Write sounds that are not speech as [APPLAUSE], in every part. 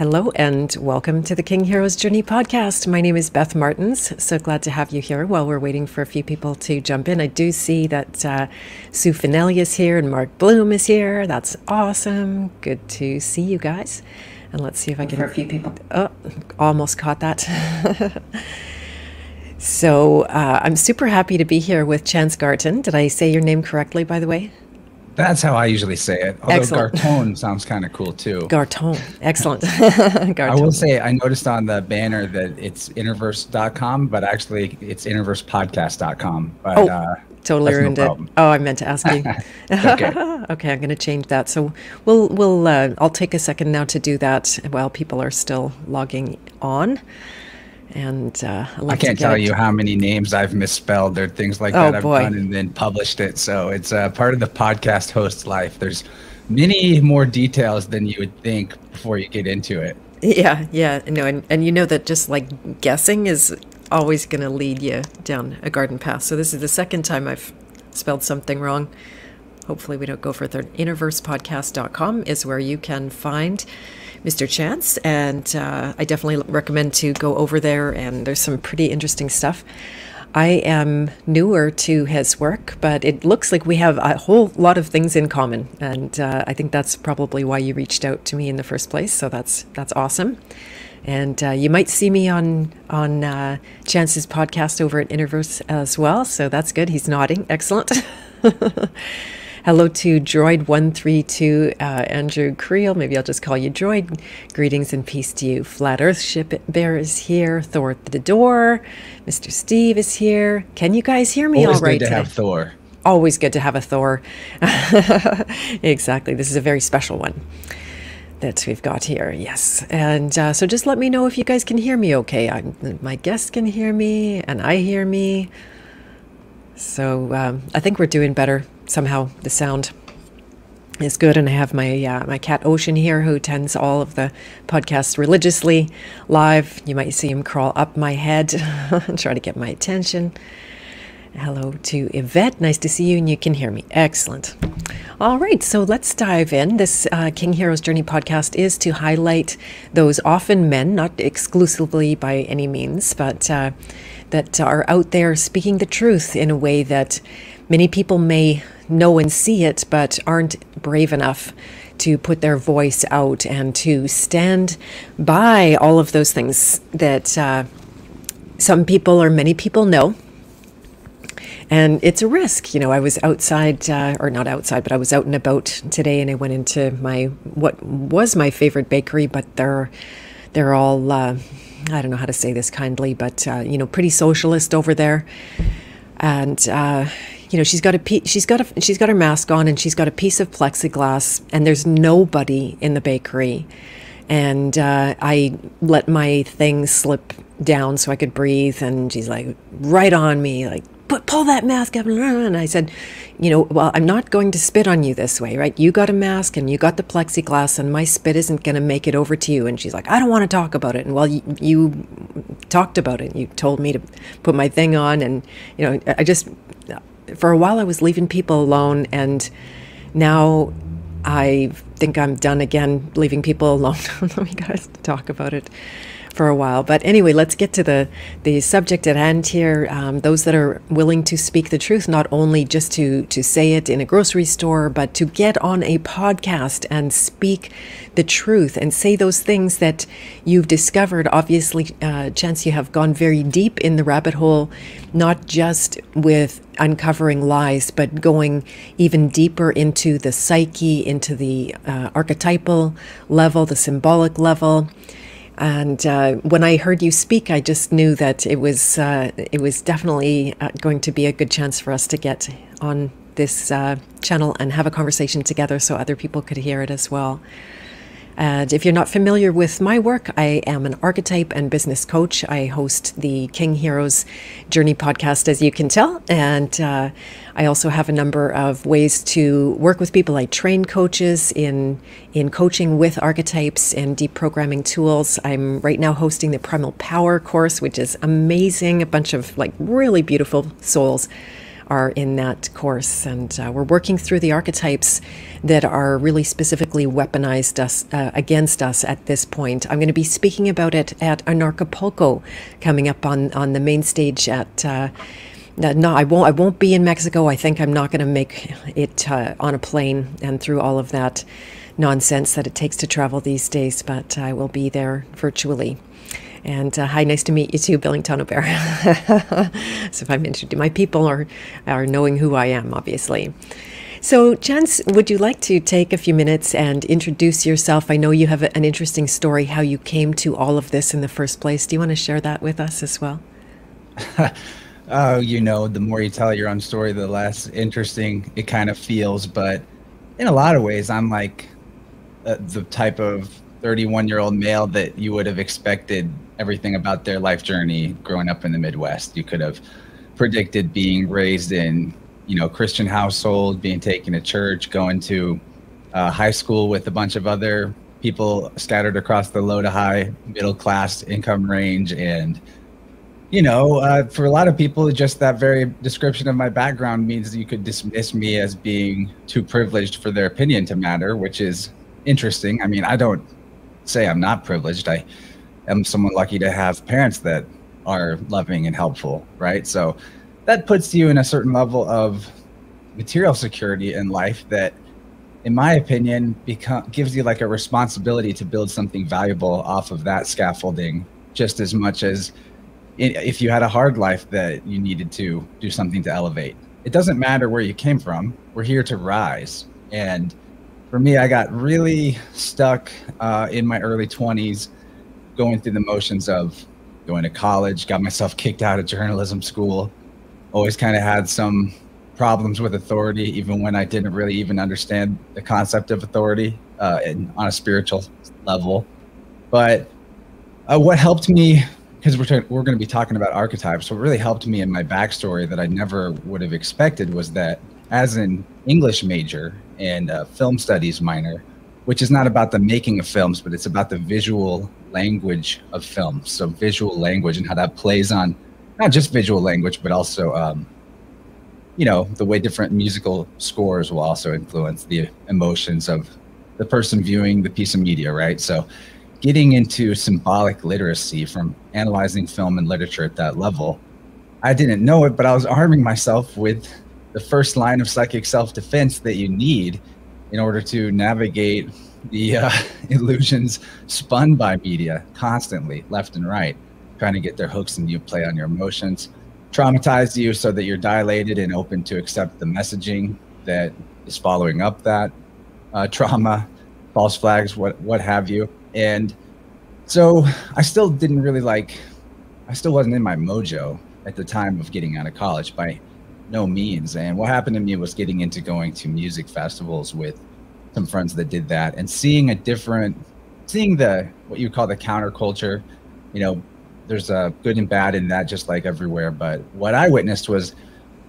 Hello and welcome to the King Heroes Journey podcast. My name is Beth Martens. So glad to have you here while we're waiting for a few people to jump in. I do see that uh, Sue Finelli is here and Mark Bloom is here. That's awesome. Good to see you guys. And let's see if I can. For a few people. Oh, almost caught that. [LAUGHS] so uh, I'm super happy to be here with Chance Garton. Did I say your name correctly, by the way? That's how I usually say it. Although Excellent. Garton sounds kind of cool too. Garton. Excellent. [LAUGHS] [LAUGHS] Garton. I will say I noticed on the banner that it's innerverse.com, but actually it's innerversepodcast.com. But, oh, uh, totally ruined no it. Oh, I meant to ask you. [LAUGHS] okay. okay, I'm going to change that. So we'll we'll uh, I'll take a second now to do that while people are still logging on and uh, I can't tell you how many names I've misspelled or things like oh, that I've boy. done and then published it. So it's uh, part of the podcast host's life. There's many more details than you would think before you get into it. Yeah, yeah, no, and and you know that just like guessing is always going to lead you down a garden path. So this is the second time I've spelled something wrong. Hopefully, we don't go for third. Innerversepodcast.com is where you can find Mr. Chance, and uh, I definitely recommend to go over there. And there's some pretty interesting stuff. I am newer to his work, but it looks like we have a whole lot of things in common, and uh, I think that's probably why you reached out to me in the first place. So that's that's awesome. And uh, you might see me on on uh, Chance's podcast over at Innerverse as well. So that's good. He's nodding. Excellent. [LAUGHS] Hello to Droid132, uh, Andrew Creel. Maybe I'll just call you Droid. Greetings and peace to you. Flat Earth Ship Bear is here. Thor at the door. Mr. Steve is here. Can you guys hear me Always all right? Good to today? have Thor. Always good to have a Thor. [LAUGHS] exactly. This is a very special one that we've got here. Yes. And uh, so just let me know if you guys can hear me okay. I'm, my guests can hear me and I hear me. So um, I think we're doing better somehow the sound is good. And I have my uh, my cat Ocean here, who attends all of the podcasts religiously live. You might see him crawl up my head [LAUGHS] and try to get my attention. Hello to Yvette. Nice to see you, and you can hear me. Excellent. All right, so let's dive in. This uh, King Heroes Journey podcast is to highlight those often men, not exclusively by any means, but uh, that are out there speaking the truth in a way that many people may know and see it, but aren't brave enough to put their voice out and to stand by all of those things that uh, some people or many people know. And it's a risk. You know, I was outside, uh, or not outside, but I was out and about today, and I went into my what was my favorite bakery, but they're they're all uh, I don't know how to say this kindly, but uh, you know, pretty socialist over there, and uh, you know she's got a she's got a she's got her mask on and she's got a piece of plexiglass and there's nobody in the bakery. And uh, I let my thing slip down so I could breathe and she's like right on me like put pull that mask up. And I said you know well I'm not going to spit on you this way right? You got a mask and you got the plexiglass and my spit isn't going to make it over to you. And she's like I don't want to talk about it. And well you, you talked about it you told me to put my thing on and you know I just for a while I was leaving people alone, and now I think I'm done again leaving people alone. [LAUGHS] Let me guys talk about it for a while. But anyway, let's get to the the subject at hand here. Um, those that are willing to speak the truth, not only just to to say it in a grocery store, but to get on a podcast and speak the truth and say those things that you've discovered. Obviously, uh, Chance, you have gone very deep in the rabbit hole, not just with uncovering lies, but going even deeper into the psyche, into the uh, archetypal level, the symbolic level. And uh, when I heard you speak, I just knew that it was uh, it was definitely uh, going to be a good chance for us to get on this uh, channel and have a conversation together, so other people could hear it as well. And if you're not familiar with my work, I am an archetype and business coach. I host the King Heroes Journey podcast, as you can tell. And uh, I also have a number of ways to work with people. I train coaches in, in coaching with archetypes and deep programming tools. I'm right now hosting the Primal Power course, which is amazing. A bunch of like really beautiful souls are in that course. And uh, we're working through the archetypes that are really specifically weaponized us uh, against us at this point. I'm going to be speaking about it at Anarchapulco coming up on, on the main stage at. Uh, no, I won't. I won't be in Mexico. I think I'm not going to make it uh, on a plane and through all of that nonsense that it takes to travel these days. But I will be there virtually. And uh, hi, nice to meet you too, Billington Bear. [LAUGHS] so if I'm introduced, my people are are knowing who I am, obviously. So, Chance, would you like to take a few minutes and introduce yourself? I know you have an interesting story how you came to all of this in the first place. Do you want to share that with us as well? [LAUGHS] oh, you know, the more you tell your own story, the less interesting it kind of feels. But in a lot of ways, I'm like uh, the type of 31 year old male that you would have expected everything about their life journey growing up in the Midwest. You could have predicted being raised in, you know, Christian household, being taken to church, going to uh, high school with a bunch of other people scattered across the low to high middle class income range and you know, uh, for a lot of people, just that very description of my background means you could dismiss me as being too privileged for their opinion to matter, which is interesting. I mean, I don't say I'm not privileged. I am someone lucky to have parents that are loving and helpful, right? So that puts you in a certain level of material security in life that in my opinion become gives you like a responsibility to build something valuable off of that scaffolding just as much as if you had a hard life that you needed to do something to elevate. It doesn't matter where you came from. We're here to rise. And for me, I got really stuck uh, in my early 20s, going through the motions of going to college, got myself kicked out of journalism school, always kind of had some problems with authority, even when I didn't really even understand the concept of authority uh, on a spiritual level. But uh, what helped me, because we're, we're going to be talking about archetypes, what really helped me in my backstory that I never would have expected was that as an English major and film studies minor, which is not about the making of films, but it's about the visual language of film, So visual language and how that plays on not just visual language, but also, um, you know, the way different musical scores will also influence the emotions of the person viewing the piece of media, right? So getting into symbolic literacy from analyzing film and literature at that level, I didn't know it, but I was arming myself with the first line of psychic self-defense that you need in order to navigate the uh, [LAUGHS] illusions spun by media constantly left and right trying to get their hooks in you play on your emotions traumatize you so that you're dilated and open to accept the messaging that is following up that uh, [LAUGHS] trauma false flags what what have you and so i still didn't really like i still wasn't in my mojo at the time of getting out of college by no means. And what happened to me was getting into going to music festivals with some friends that did that and seeing a different, seeing the what you call the counterculture. You know, there's a good and bad in that, just like everywhere. But what I witnessed was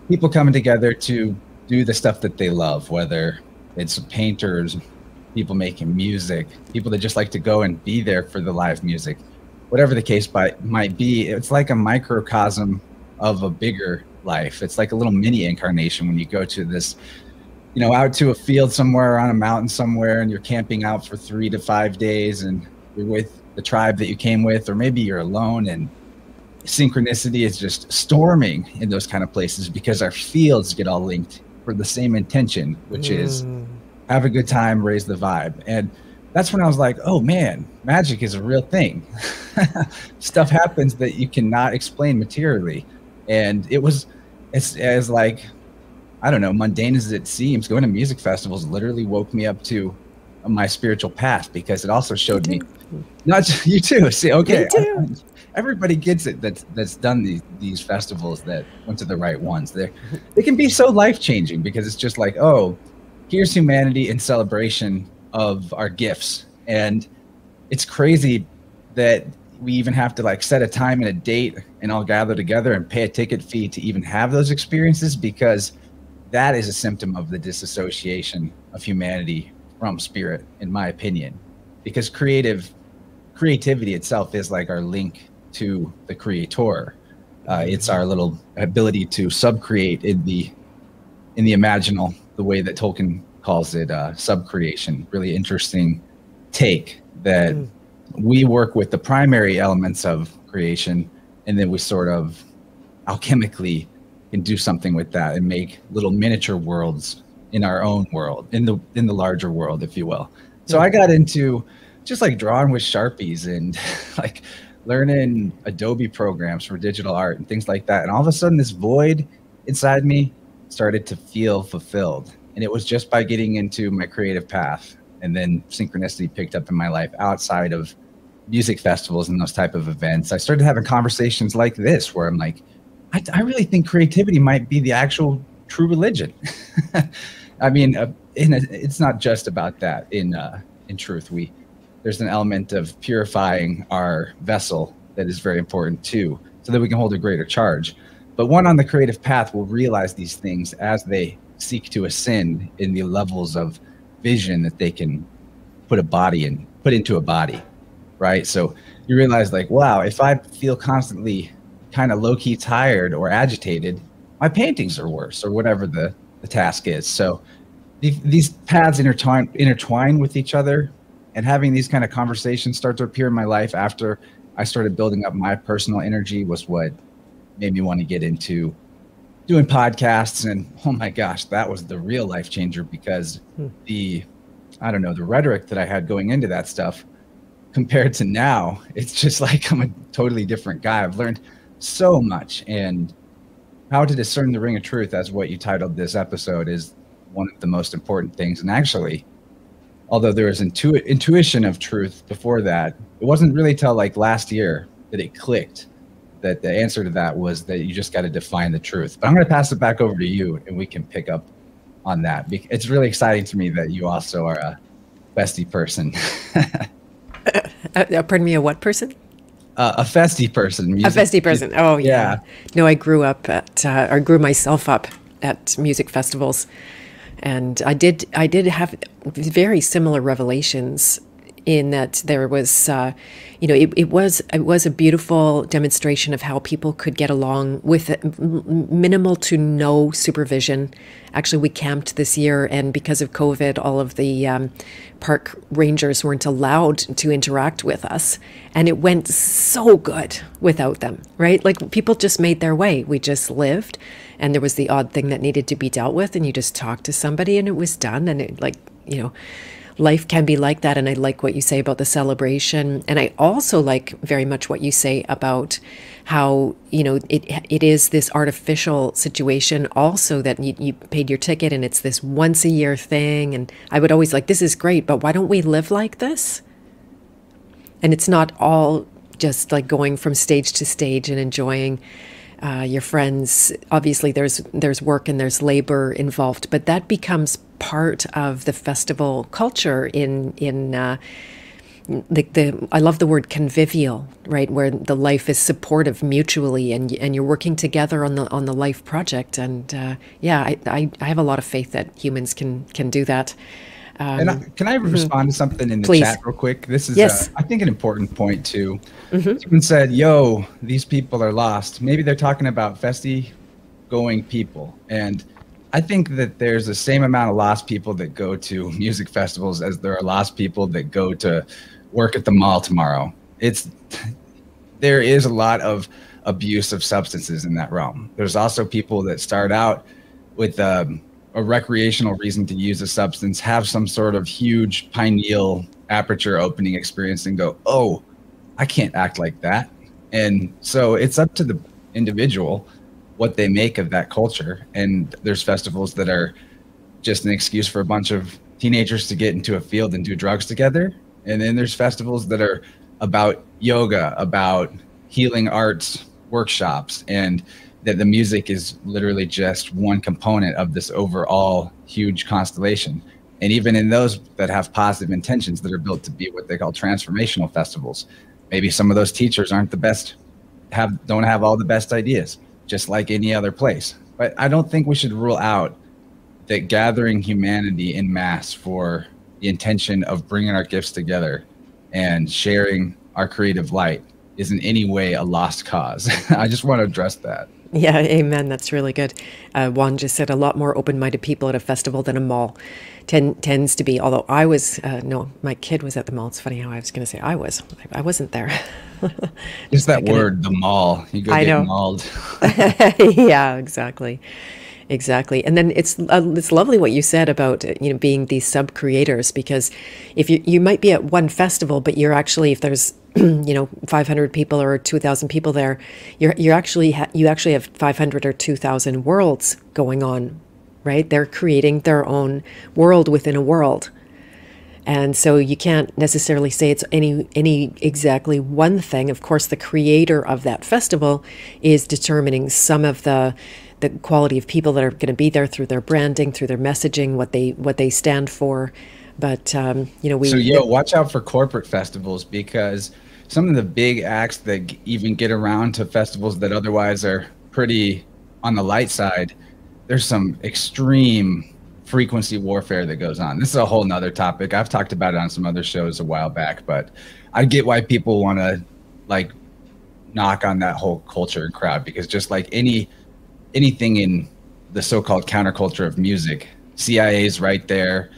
people coming together to do the stuff that they love, whether it's painters, people making music, people that just like to go and be there for the live music, whatever the case by, might be. It's like a microcosm of a bigger life. It's like a little mini incarnation when you go to this, you know, out to a field somewhere on a mountain somewhere and you're camping out for three to five days and you're with the tribe that you came with, or maybe you're alone and synchronicity is just storming in those kind of places because our fields get all linked for the same intention, which mm. is have a good time, raise the vibe. And that's when I was like, oh man, magic is a real thing. [LAUGHS] Stuff happens that you cannot explain materially and it was it's as like I don't know, mundane as it seems, going to music festivals literally woke me up to my spiritual path because it also showed me not just, [LAUGHS] you too. See, okay, I, [LAUGHS] everybody gets it that's that's done these these festivals that went to the right ones. They [LAUGHS] they can be so life changing because it's just like, oh, here's humanity in celebration of our gifts, and it's crazy that we even have to like set a time and a date and all gather together and pay a ticket fee to even have those experiences because that is a symptom of the disassociation of humanity from spirit in my opinion because creative creativity itself is like our link to the creator uh, it's our little ability to subcreate in the in the imaginal, the way that Tolkien calls it, uh, subcreation. Really interesting take that mm. we work with the primary elements of creation, and then we sort of alchemically can do something with that and make little miniature worlds in our own world, in the in the larger world, if you will. So I got into just like drawing with sharpies and [LAUGHS] like learning Adobe programs for digital art and things like that. And all of a sudden, this void inside me started to feel fulfilled. And it was just by getting into my creative path. And then synchronicity picked up in my life outside of music festivals and those type of events. I started having conversations like this where I'm like, I, I really think creativity might be the actual true religion. [LAUGHS] I mean, uh, in a, it's not just about that. In uh, in truth, we there's an element of purifying our vessel that is very important too, so that we can hold a greater charge. But one on the creative path will realize these things as they seek to ascend in the levels of vision that they can put a body in, put into a body, right? So you realize, like, wow, if I feel constantly kind of low key tired or agitated, my paintings are worse, or whatever the, the task is. So these paths intertwine intertwine with each other and having these kind of conversations start to appear in my life after I started building up my personal energy was what made me want to get into doing podcasts and [LAUGHS] oh my gosh that was the real life changer because hmm. the I don't know the rhetoric that I had going into that stuff compared to now it's just [LAUGHS] like I'm a totally different guy I've learned so much and how to discern the ring of truth as what you titled this episode is one of the most important things. And actually, although there was intu- intuition of truth before that, it wasn't really till like last year that it clicked that the answer to that was that you just got to define the truth. But I'm going to pass it back over to you and we can pick up on that. It's really exciting to me that you also are a bestie person. [LAUGHS] uh, uh, pardon me, a what person? Uh, a festy person. Music. A festy person. Oh, yeah. yeah. No, I grew up at, uh, or grew myself up at music festivals and I did I did have very similar revelations in that there was uh, you know it, it was it was a beautiful demonstration of how people could get along with minimal to no supervision. Actually we camped this year and because of covid all of the um, park rangers weren't allowed to interact with us and it went so good without them right? Like people just made their way. We just lived and there was the odd thing that needed to be dealt with and you just talked to somebody and it was done and it like you know life can be like that and i like what you say about the celebration. And i also like very much what you say about how you know it it is this artificial situation also that you, you paid your ticket and it's this once a year thing. And i would always like this is great but why don't we live like this? And it's not all just like going from stage to stage and enjoying uh, your friends. Obviously, there's there's work and there's labor involved, but that becomes part of the festival culture. In in uh, the, the I love the word convivial, right, where the life is supportive mutually, and and you're working together on the on the life project. And uh, yeah, I, I I have a lot of faith that humans can can do that. Um, and I, can I mm-hmm. respond to something in the please. chat real quick? This is, yes. Uh, I think, an important point too. Mm-hmm. Someone said, "Yo, these people are lost." Maybe they're talking about festy going people, and I think that there's the same amount of lost people that go to music festivals as there are lost people that go to work at the mall tomorrow. It's there is a lot of abuse of substances in that realm. There's also people that start out with um, a recreational reason to use a substance, have some sort of huge pineal aperture opening experience, and go, oh, I can't act like that. And so it's up to the individual what they make of that culture. And there's festivals that are just an excuse for a bunch of teenagers to get into a field and do drugs together. And then there's festivals that are about yoga, about healing arts workshops, and that the music is literally just one component of this overall huge constellation. And even in those that have positive intentions that are built to be what they call transformational festivals, maybe some of those teachers aren't the best, have don't have all the best ideas, just like any other place. But I don't think we should rule out that gathering humanity in mass for the intention of bringing our gifts together and sharing our creative light is in any way a lost cause. [LAUGHS] I just want to address that. [LAUGHS] Yeah, amen. That's really good. Uh, Juan just said a lot more open-minded people at a festival than a mall Ten, tends to be. Although I was, uh, no, my kid was at the mall. It's funny how I was going to say I was. I, I wasn't there. [LAUGHS] Just that word, the mall. You go I get know. mauled. [LAUGHS] yeah, exactly exactly and then it's uh, it's lovely what you said about you know being these sub creators because if you you might be at one festival but you're actually if there's [CLEARS THROAT] you know 500 people or 2000 people there you're you're actually you actually have 500 or 2000 worlds going on right? They're creating their own world within a world. And so you can't necessarily say it's any any exactly one thing. Of course the creator of that festival is determining some of the the quality of people that are going to be there through their branding, through their messaging, what they what they stand for. But um, you know, we so yo, watch out for corporate festivals because some of the big acts that even get around to festivals that otherwise are pretty on the light side, there's some extreme frequency warfare that goes on. This is a whole nother topic. I've talked about it on some other shows a while back, but I get why people want to like knock on that whole culture and crowd because just like any anything in the so-called counterculture of music. CIA's right there,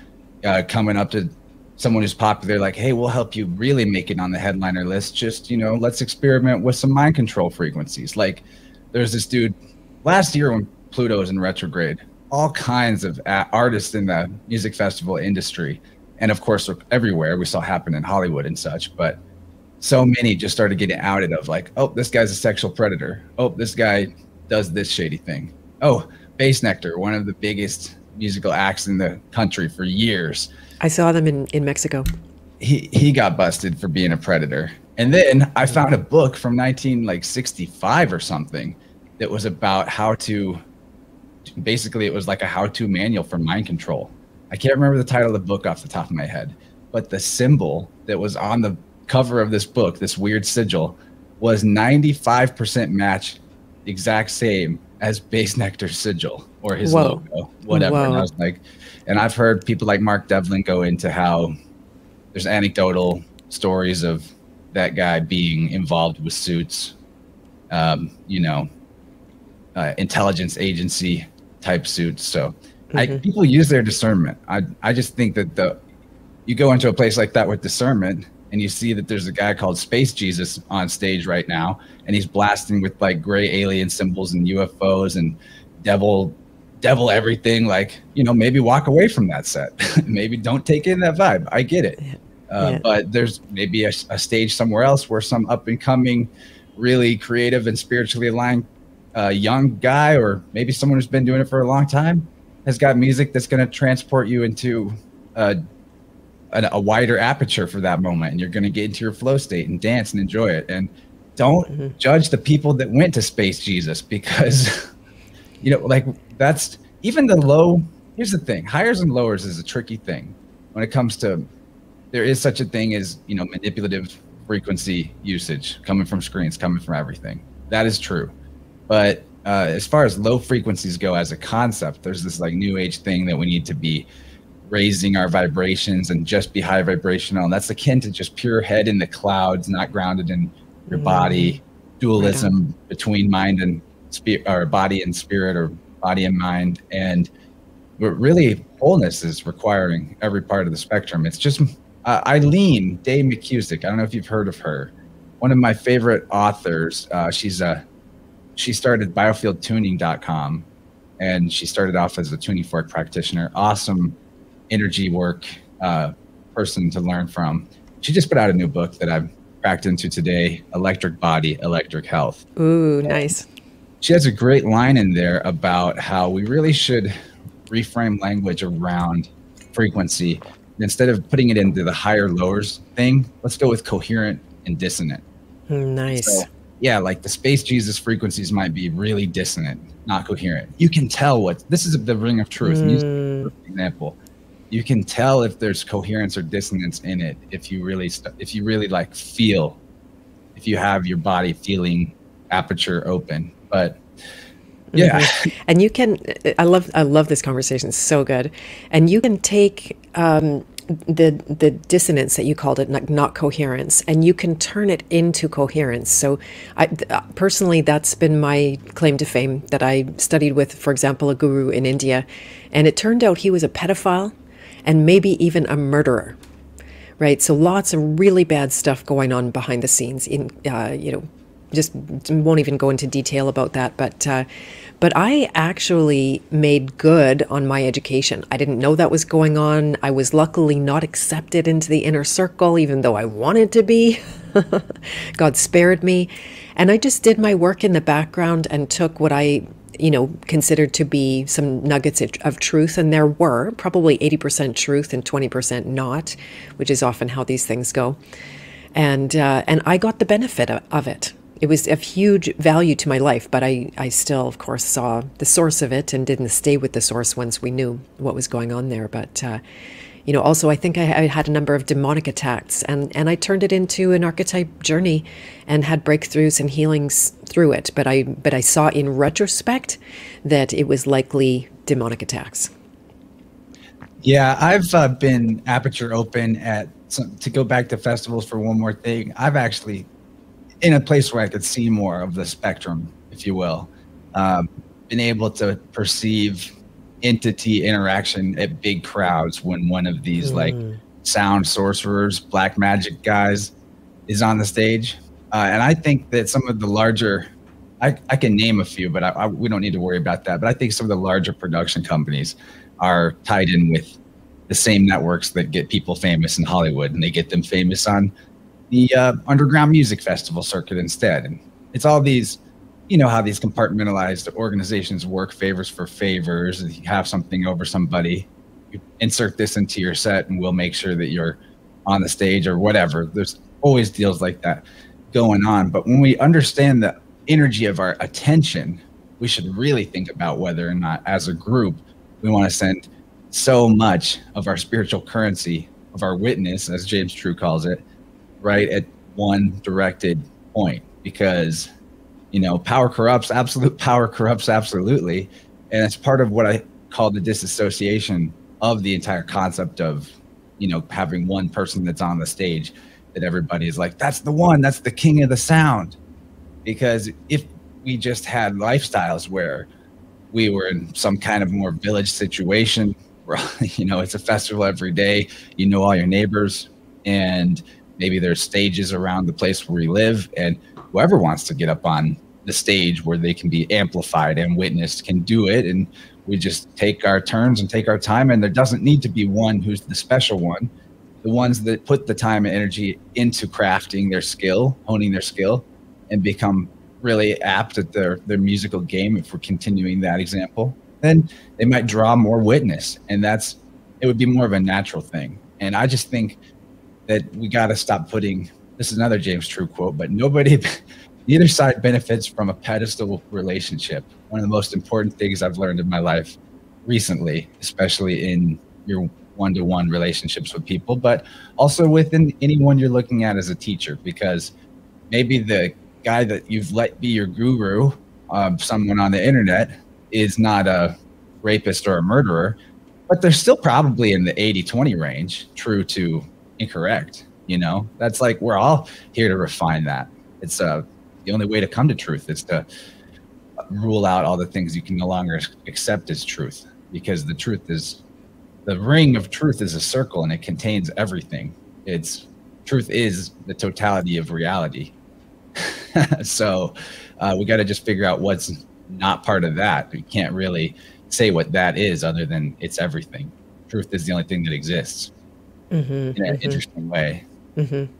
uh, coming up to someone who's popular, like, "Hey, we'll help you really make it on the headliner list. Just you know, let's experiment with some mind control frequencies." Like, there's this dude last year when Pluto was in retrograde. All kinds of artists in the music festival industry, and of course everywhere we saw happen in Hollywood and such. But so many just started getting outed of like, "Oh, this guy's a sexual predator. Oh, this guy does this shady thing. Oh, Bassnectar, one of the biggest musical acts in the country for years. I saw them in, in Mexico. He he got busted for being a predator. And then I found a book from 1965 or something that was about how to basically it was like a how-to manual for mind control. I can't remember the title of the book off the top of my head, but the symbol that was on the cover of this book, this weird sigil, was 95% match exact same as Bassnectar's sigil or his Whoa. logo, whatever. Whoa. And I was like, and I've heard people like Mark Devlin go into how there's anecdotal stories of that guy being involved with suits, um, you know, uh, intelligence agency type suits. So mm-hmm. I, people use their discernment. I, I just think that the you go into a place like that with discernment and you see that there's a guy called Space Jesus on stage right now, and he's blasting with like gray alien symbols and UFOs and devil, devil everything. Like, you know, maybe walk away from that set. [LAUGHS] maybe don't take in that vibe. I get it. Uh, yeah. But there's maybe a, a, stage somewhere else where some up and coming, really creative and spiritually aligned uh, young guy, or maybe someone who's been doing it for a long time, has got music that's going to transport you into uh, a, a, wider aperture for that moment and you're going to get into your flow state and dance and enjoy it and don't mm-hmm. judge the people that went to space jesus because [LAUGHS] you know like that's even the low here's the thing hires and lowers is a tricky thing when it comes to there is such a thing as you know manipulative frequency usage coming from screens coming from everything that is true but uh, as far as low frequencies go as a concept there's this like new age thing that we need to be raising our vibrations and just be high vibrational. And that's akin to just pure head in the clouds, not grounded in your mm. body, dualism right between mind and spirit, or body and spirit, or body and mind. And really, wholeness is requiring every part of the spectrum. It's just uh, Eileen Day McKusick. I don't know if you've heard of her. One of my favorite authors. Uh, she's a she started biofieldtuning.com and she started off as a tuning fork practitioner. Awesome energy work uh, person to learn from. She just put out a new book that I've cracked into today Electric Body, Electric Health. Ooh, nice. She has a great line in there about how we really should reframe language around frequency. Instead of putting it into the higher lowers thing, let's go with coherent and dissonant. Nice. So, yeah, like the space Jesus frequencies might be really dissonant, not coherent. You can tell what this is the ring of truth. Mm. Music, for example you can tell if there's coherence or dissonance in it if you really if you really like feel if you have your body feeling aperture open but yeah. Mm-hmm. [LAUGHS] and you can i love i love this conversation. It's so good. And you can take um, the the dissonance that you called it not, not, coherence and you can turn it into coherence. So I, uh, personally that's been my claim to fame that i studied with for example a guru in india. And it turned out he was a pedophile and maybe even a murderer right? So lots of really bad stuff going on behind the scenes in uh, you know just won't even go into detail about that but uh, but I actually made good on my education. I didn't know that was going on. I was luckily not accepted into the inner circle, even though I wanted to be. [LAUGHS] God spared me. And I just did my work in the background and took what I you know, considered to be some nuggets of truth, and there were probably 80% truth and 20% not, which is often how these things go. And uh, and I got the benefit of it it was of huge value to my life, but I, I still, of course, saw the source of it and didn't stay with the source once we knew what was going on there. But, uh, you know, also I think I, I, had a number of demonic attacks and, and I turned it into an archetype journey and had breakthroughs and healings through it. But I, but I saw in retrospect that it was likely demonic attacks. Yeah, I've uh, been aperture open at some, to go back to festivals for one more thing. I've actually in a place where I could see more of the spectrum, if you will, um, been able to perceive entity interaction at big crowds when one of these mm. like sound sorcerers, black magic guys is on the stage. Uh, and I think that some of the larger, I, I can name a few, but I, I, we don't need to worry about that. But I think some of the larger production companies are tied in with the same networks that get people famous in Hollywood, and they get them famous on the uh, underground music festival circuit instead. And it's all these, you know, how these compartmentalized organizations work favors for favors. You have something over somebody, you insert this into your set, and we'll make sure that you're on the stage or whatever. There's always deals like that going on. But when we understand the energy of our attention, we should really think about whether or not, as a group, we want to send so much of our spiritual currency, of our witness, as James True calls it, right at one directed point because you know power corrupts absolute [LAUGHS] power corrupts absolutely. And it's part of what i call the disassociation of the entire concept of you know having one person that's on the stage that everybody is like that's the one that's the king of the sound. Because if we just had lifestyles where we were in some kind of more village situation where [LAUGHS] you know it's a festival every day you know all your neighbors and maybe there's stages around the place where we live and whoever wants to get up on the stage where they can be amplified and witnessed can do it and we just take our turns and take our time and there doesn't need to be one who's the special one. The ones that put the time and energy into crafting their skill honing their skill and become really apt at their their musical game if we're continuing that example then they might draw more witness and that's it would be more of a natural thing. And i just think that we got to stop putting this is another James True quote, but nobody, [LAUGHS] neither side benefits from a pedestal relationship. One of the most important things I've learned in my life recently, especially in your one to one relationships with people, but also within anyone you're looking at as a teacher, because maybe the guy that you've let be your guru, um, someone on the internet, is not a rapist or a murderer, but they're still probably in the 80 20 range, true to incorrect. You know, that's like we're all here to refine that. It's uh, the only way to come to truth is to rule out all the things you can no longer accept as truth because the truth is the ring of truth is a circle and it contains everything. It's truth is the totality of reality. [LAUGHS] so uh, we got to just figure out what's not part of that. We can't really say what that is other than it's everything. Truth is the only thing that exists mm-hmm, in an mm-hmm. interesting way. Mm-hmm.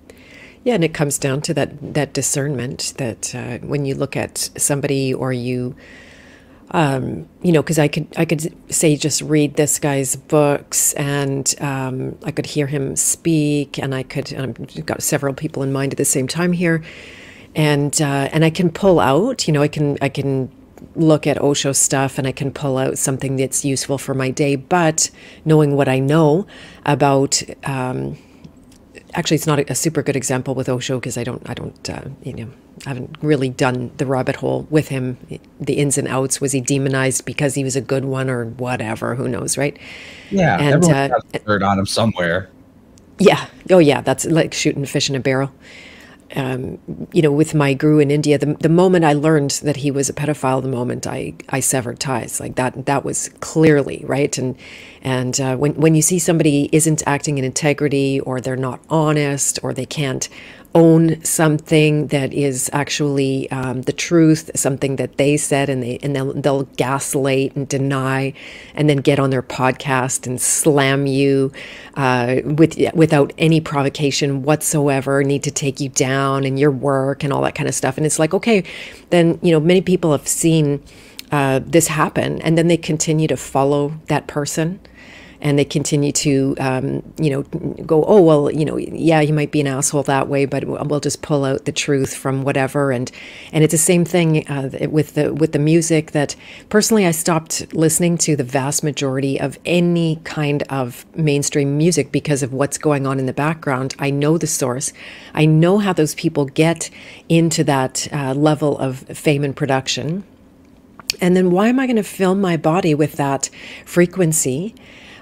Yeah, and it comes down to that that discernment that uh, when you look at somebody or you, um, you know, because I could I could say just read this guy's books and um, I could hear him speak and I could I've got several people in mind at the same time here, and uh, and I can pull out, you know, I can I can look at Osho stuff and I can pull out something that's useful for my day. But knowing what I know about, um, actually, it's not a, super good example with Osho because I don't, I don't, uh, you know, I haven't really done the rabbit hole with him. The ins and outs. Was he demonized because he was a good one or whatever? Who knows, right? Yeah, and everyone uh, has on him somewhere. Yeah. Oh, yeah. That's like shooting fish in a barrel. Um, you know, with my guru in India, the, the moment I learned that he was a pedophile, the moment I, I severed ties, like that, that was clearly right. And and uh, when when you see somebody isn't acting in integrity, or they're not honest, or they can't own something that is actually um, the truth, something that they said, and they and they'll, they'll gaslight and deny, and then get on their podcast and slam you uh, with without any provocation whatsoever. Need to take you down and your work and all that kind of stuff. And it's like, okay, then you know many people have seen uh, this happen, and then they continue to follow that person and they continue to, um, you know, go, oh well, you know, yeah, you might be an asshole that way, but we'll just pull out the truth from whatever, and and it's the same thing uh, with the with the music. That personally, I stopped listening to the vast majority of any kind of mainstream music because of what's going on in the background. I know the source, I know how those people get into that uh, level of fame and production. And then why am I going to fill my body with that frequency?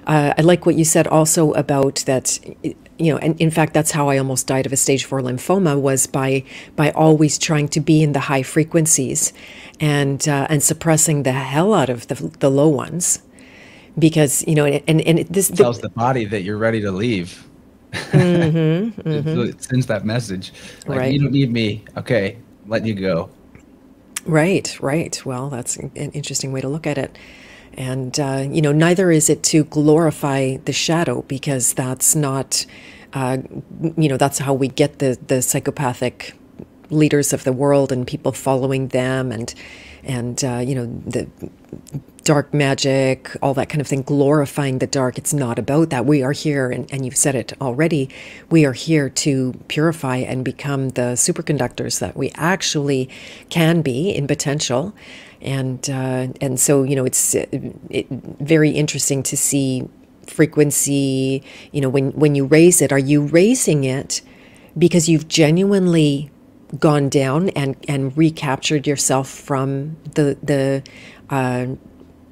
Uh, I like what you said also about that. You know, and in fact, that's how I almost died of a stage four lymphoma was by by always trying to be in the high frequencies, and uh, and suppressing the hell out of the the low ones, because you know, and and this it tells the, the body that you're ready to leave. Mm-hmm, [LAUGHS] mm-hmm. it sends that message. Like, right. You don't need me. Okay, let you go. Right, right. Well, that's an interesting way to look at it. And, uh, you know, neither is it to glorify the shadow because that's not, uh, you know, that's how we get the, the psychopathic leaders of the world and people following them and, and, uh, you know, the dark magic, all that kind of thing, glorifying the dark. It's not about that. We are here, and, and you've said it already, we are here to purify and become the superconductors that we actually can be in potential and uh, and so you know it's it, very interesting to see frequency you know when when you raise it. Are you raising it because you've genuinely gone down and and recaptured yourself from the the uh,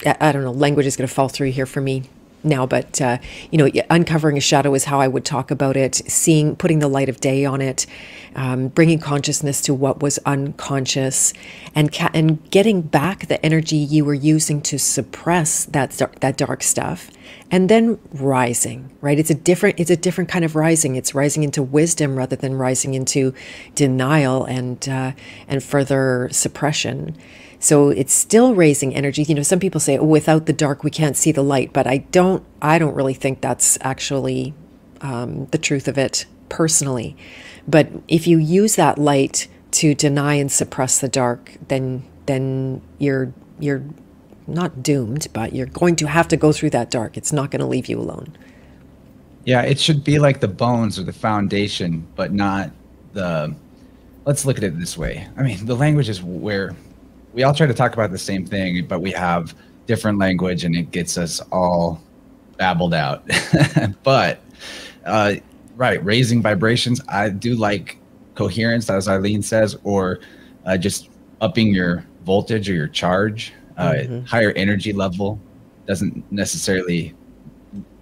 I don't know language is going to fall through here for me now, but uh, you know, uncovering a shadow is how I would talk about it. Seeing, putting the light of day on it, um, bringing consciousness to what was unconscious, and and getting back the energy you were using to suppress that that dark stuff, and then rising. Right? It's a different it's a different kind of rising. It's rising into wisdom rather than rising into denial and uh, and further suppression. So it's still raising energy. You know, some people say, oh, without the dark, we can't see the light, but I don't, I don't really think that's actually um, the truth of it personally. But if you use that light to deny and suppress the dark, then, then you're, you're not doomed, but you're going to have to go through that dark. It's not going to leave you alone. Yeah, it should be like the bones or the foundation, but not the. Let's look at it this way. I mean, the language is where we all try to talk about the same thing, but we have different language and it gets us all babbled out. [LAUGHS] but uh, right, raising vibrations. I do like coherence, as Eileen says, or uh, just upping your voltage or your charge. Uh, mm-hmm. Higher energy level doesn't necessarily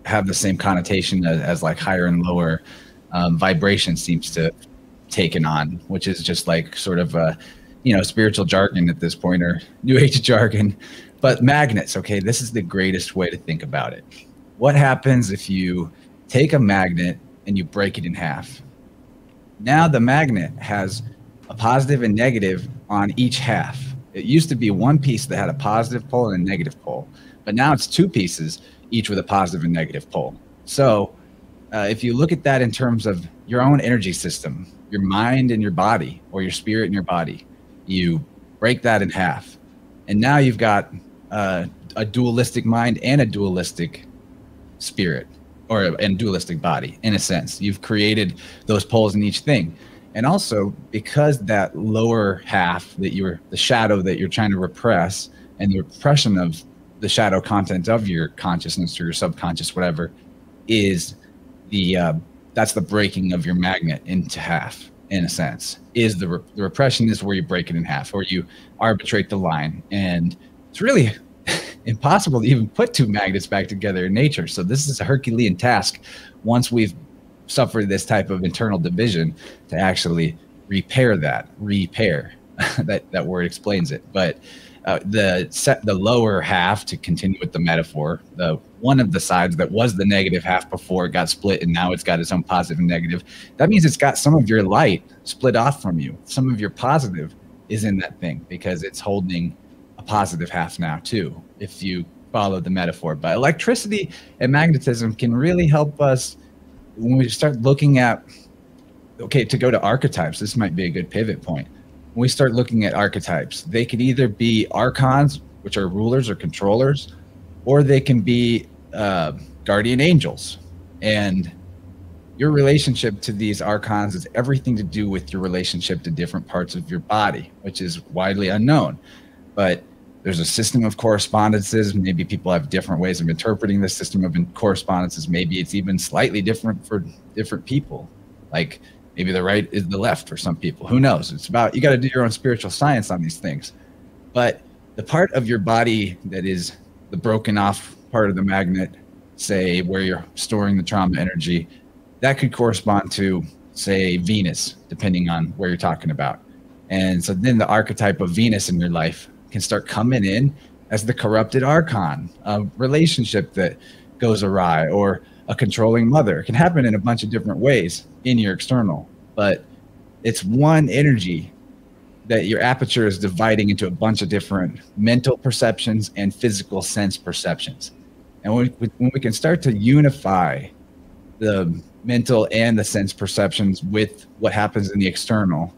have the same connotation as, as like higher and lower um, vibration seems to taken on, which is just like sort of a you know spiritual jargon at this point or new [LAUGHS] age jargon but magnets okay? This is the greatest way to think about it. What happens if you take a magnet and you break it in half? Now the magnet has a positive and negative on each half. It used to be one piece that had a positive pole and a negative pole but now it's two pieces each with a positive and negative pole. So uh, if you look at that in terms of your own energy system your mind and your body or your spirit and your body you break that in half, and now you've got uh, a dualistic mind and a dualistic spirit, or a, a dualistic body. In a sense, you've created those poles in each thing, and also because that lower half that you're the shadow that you're trying to repress, and the repression of the shadow content of your consciousness or your subconscious, whatever, is the uh, that's the breaking of your magnet into half in a sense is the, re- the repression is where you break it in half or you arbitrate the line. And it's really [LAUGHS] impossible to even put two magnets back together in nature. So this is a herculean task once we've suffered this type of internal division to actually repair that repair. [LAUGHS] That that word explains it. But uh, the set the lower half to continue with the metaphor the one of the sides that was the negative half before it got split and now it's got its own positive and negative. That means it's got some of your light split off from you. Some of your positive is in that thing because it's holding a positive half now too if you follow the metaphor. But electricity and magnetism can really help us when we start looking at okay to go to archetypes this might be a good pivot point. When we start looking at archetypes they could either be archons which are rulers or controllers or they can be uh, guardian angels. And your relationship to these archons is everything to do with your relationship to different parts of your body, which is widely unknown. But there's a system of correspondences. Maybe people have different ways of interpreting the system of correspondences. Maybe it's even slightly different for different people. Like maybe the right is the left for some people. Who knows? It's about you got to do your own spiritual science on these things. But the part of your body that is the broken off part of the magnet, say where you're storing the trauma energy, that could correspond to, say, Venus, depending on where you're talking about. And so then the archetype of Venus in your life can start coming in as the corrupted archon, a relationship that goes awry, or a controlling mother. It can happen in a bunch of different ways in your external, but it's one energy that your aperture is dividing into a bunch of different mental perceptions and physical sense perceptions. And when we, when we can start to unify the mental and the sense perceptions with what happens in the external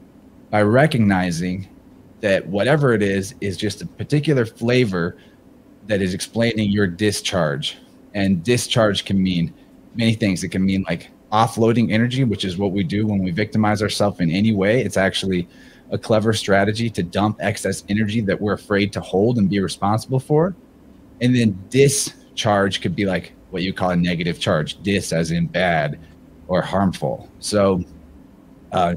by recognizing that whatever it is is just a particular flavor that is explaining your discharge. And discharge can mean many things. It can mean like offloading energy, which is what we do when we victimize ourselves in any way. It's actually a clever strategy to dump excess energy that we're afraid to hold and be responsible for. And then discharge could be like what you call a negative charge, dis as in bad or harmful. So, uh,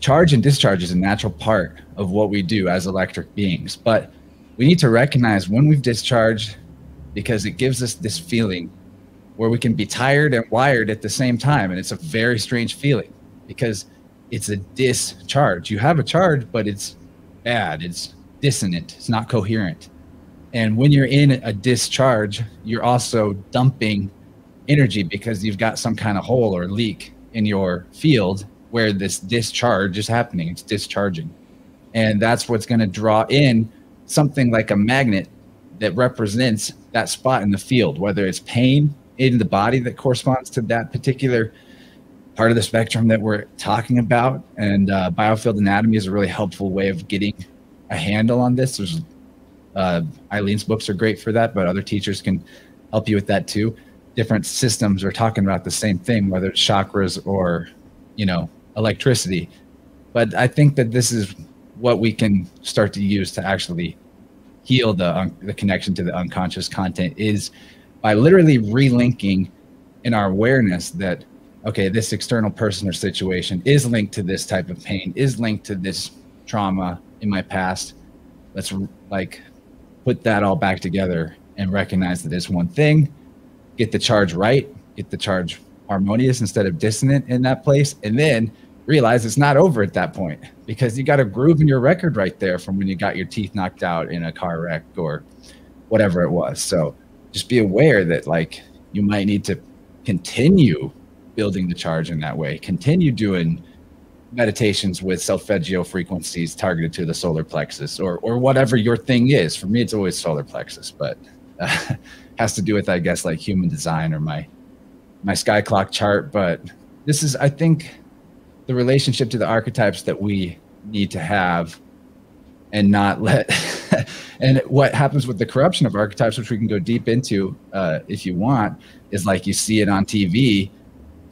charge and discharge is a natural part of what we do as electric beings. But we need to recognize when we've discharged because it gives us this feeling where we can be tired and wired at the same time. And it's a very strange feeling because it's a discharge. You have a charge, but it's bad. It's dissonant. It's not coherent. And when you're in a discharge, you're also dumping energy because you've got some kind of hole or leak in your field where this discharge is happening. It's discharging. And that's what's going to draw in something like a magnet that represents that spot in the field, whether it's pain in the body that corresponds to that particular part of the spectrum that we're talking about. And uh, biofield anatomy is a really helpful way of getting a handle on this. There's uh, Eileen's books are great for that, but other teachers can help you with that too. Different systems are talking about the same thing, whether it's chakras or, you know, electricity. But I think that this is what we can start to use to actually heal the the connection to the unconscious content is by literally relinking in our awareness that okay, this external person or situation is linked to this type of pain, is linked to this trauma in my past. Let's like put that all back together and recognize that it's one thing, get the charge right, get the charge harmonious instead of dissonant in that place, and then realize it's not over at that point because you got a groove in your record right there from when you got your teeth knocked out in a car wreck or whatever it was. So just be aware that like you might need to continue building the charge in that way. Continue doing meditations with solfeggio frequencies targeted to the solar plexus or or whatever your thing is. For me, it's always solar plexus, but uh, [LAUGHS] has to do with I guess like human design or my my sky clock chart. But this is I think the relationship to the archetypes that we need to have and not let [LAUGHS] and what happens with the corruption of archetypes which we can go deep into uh, if you want is like you see it on tv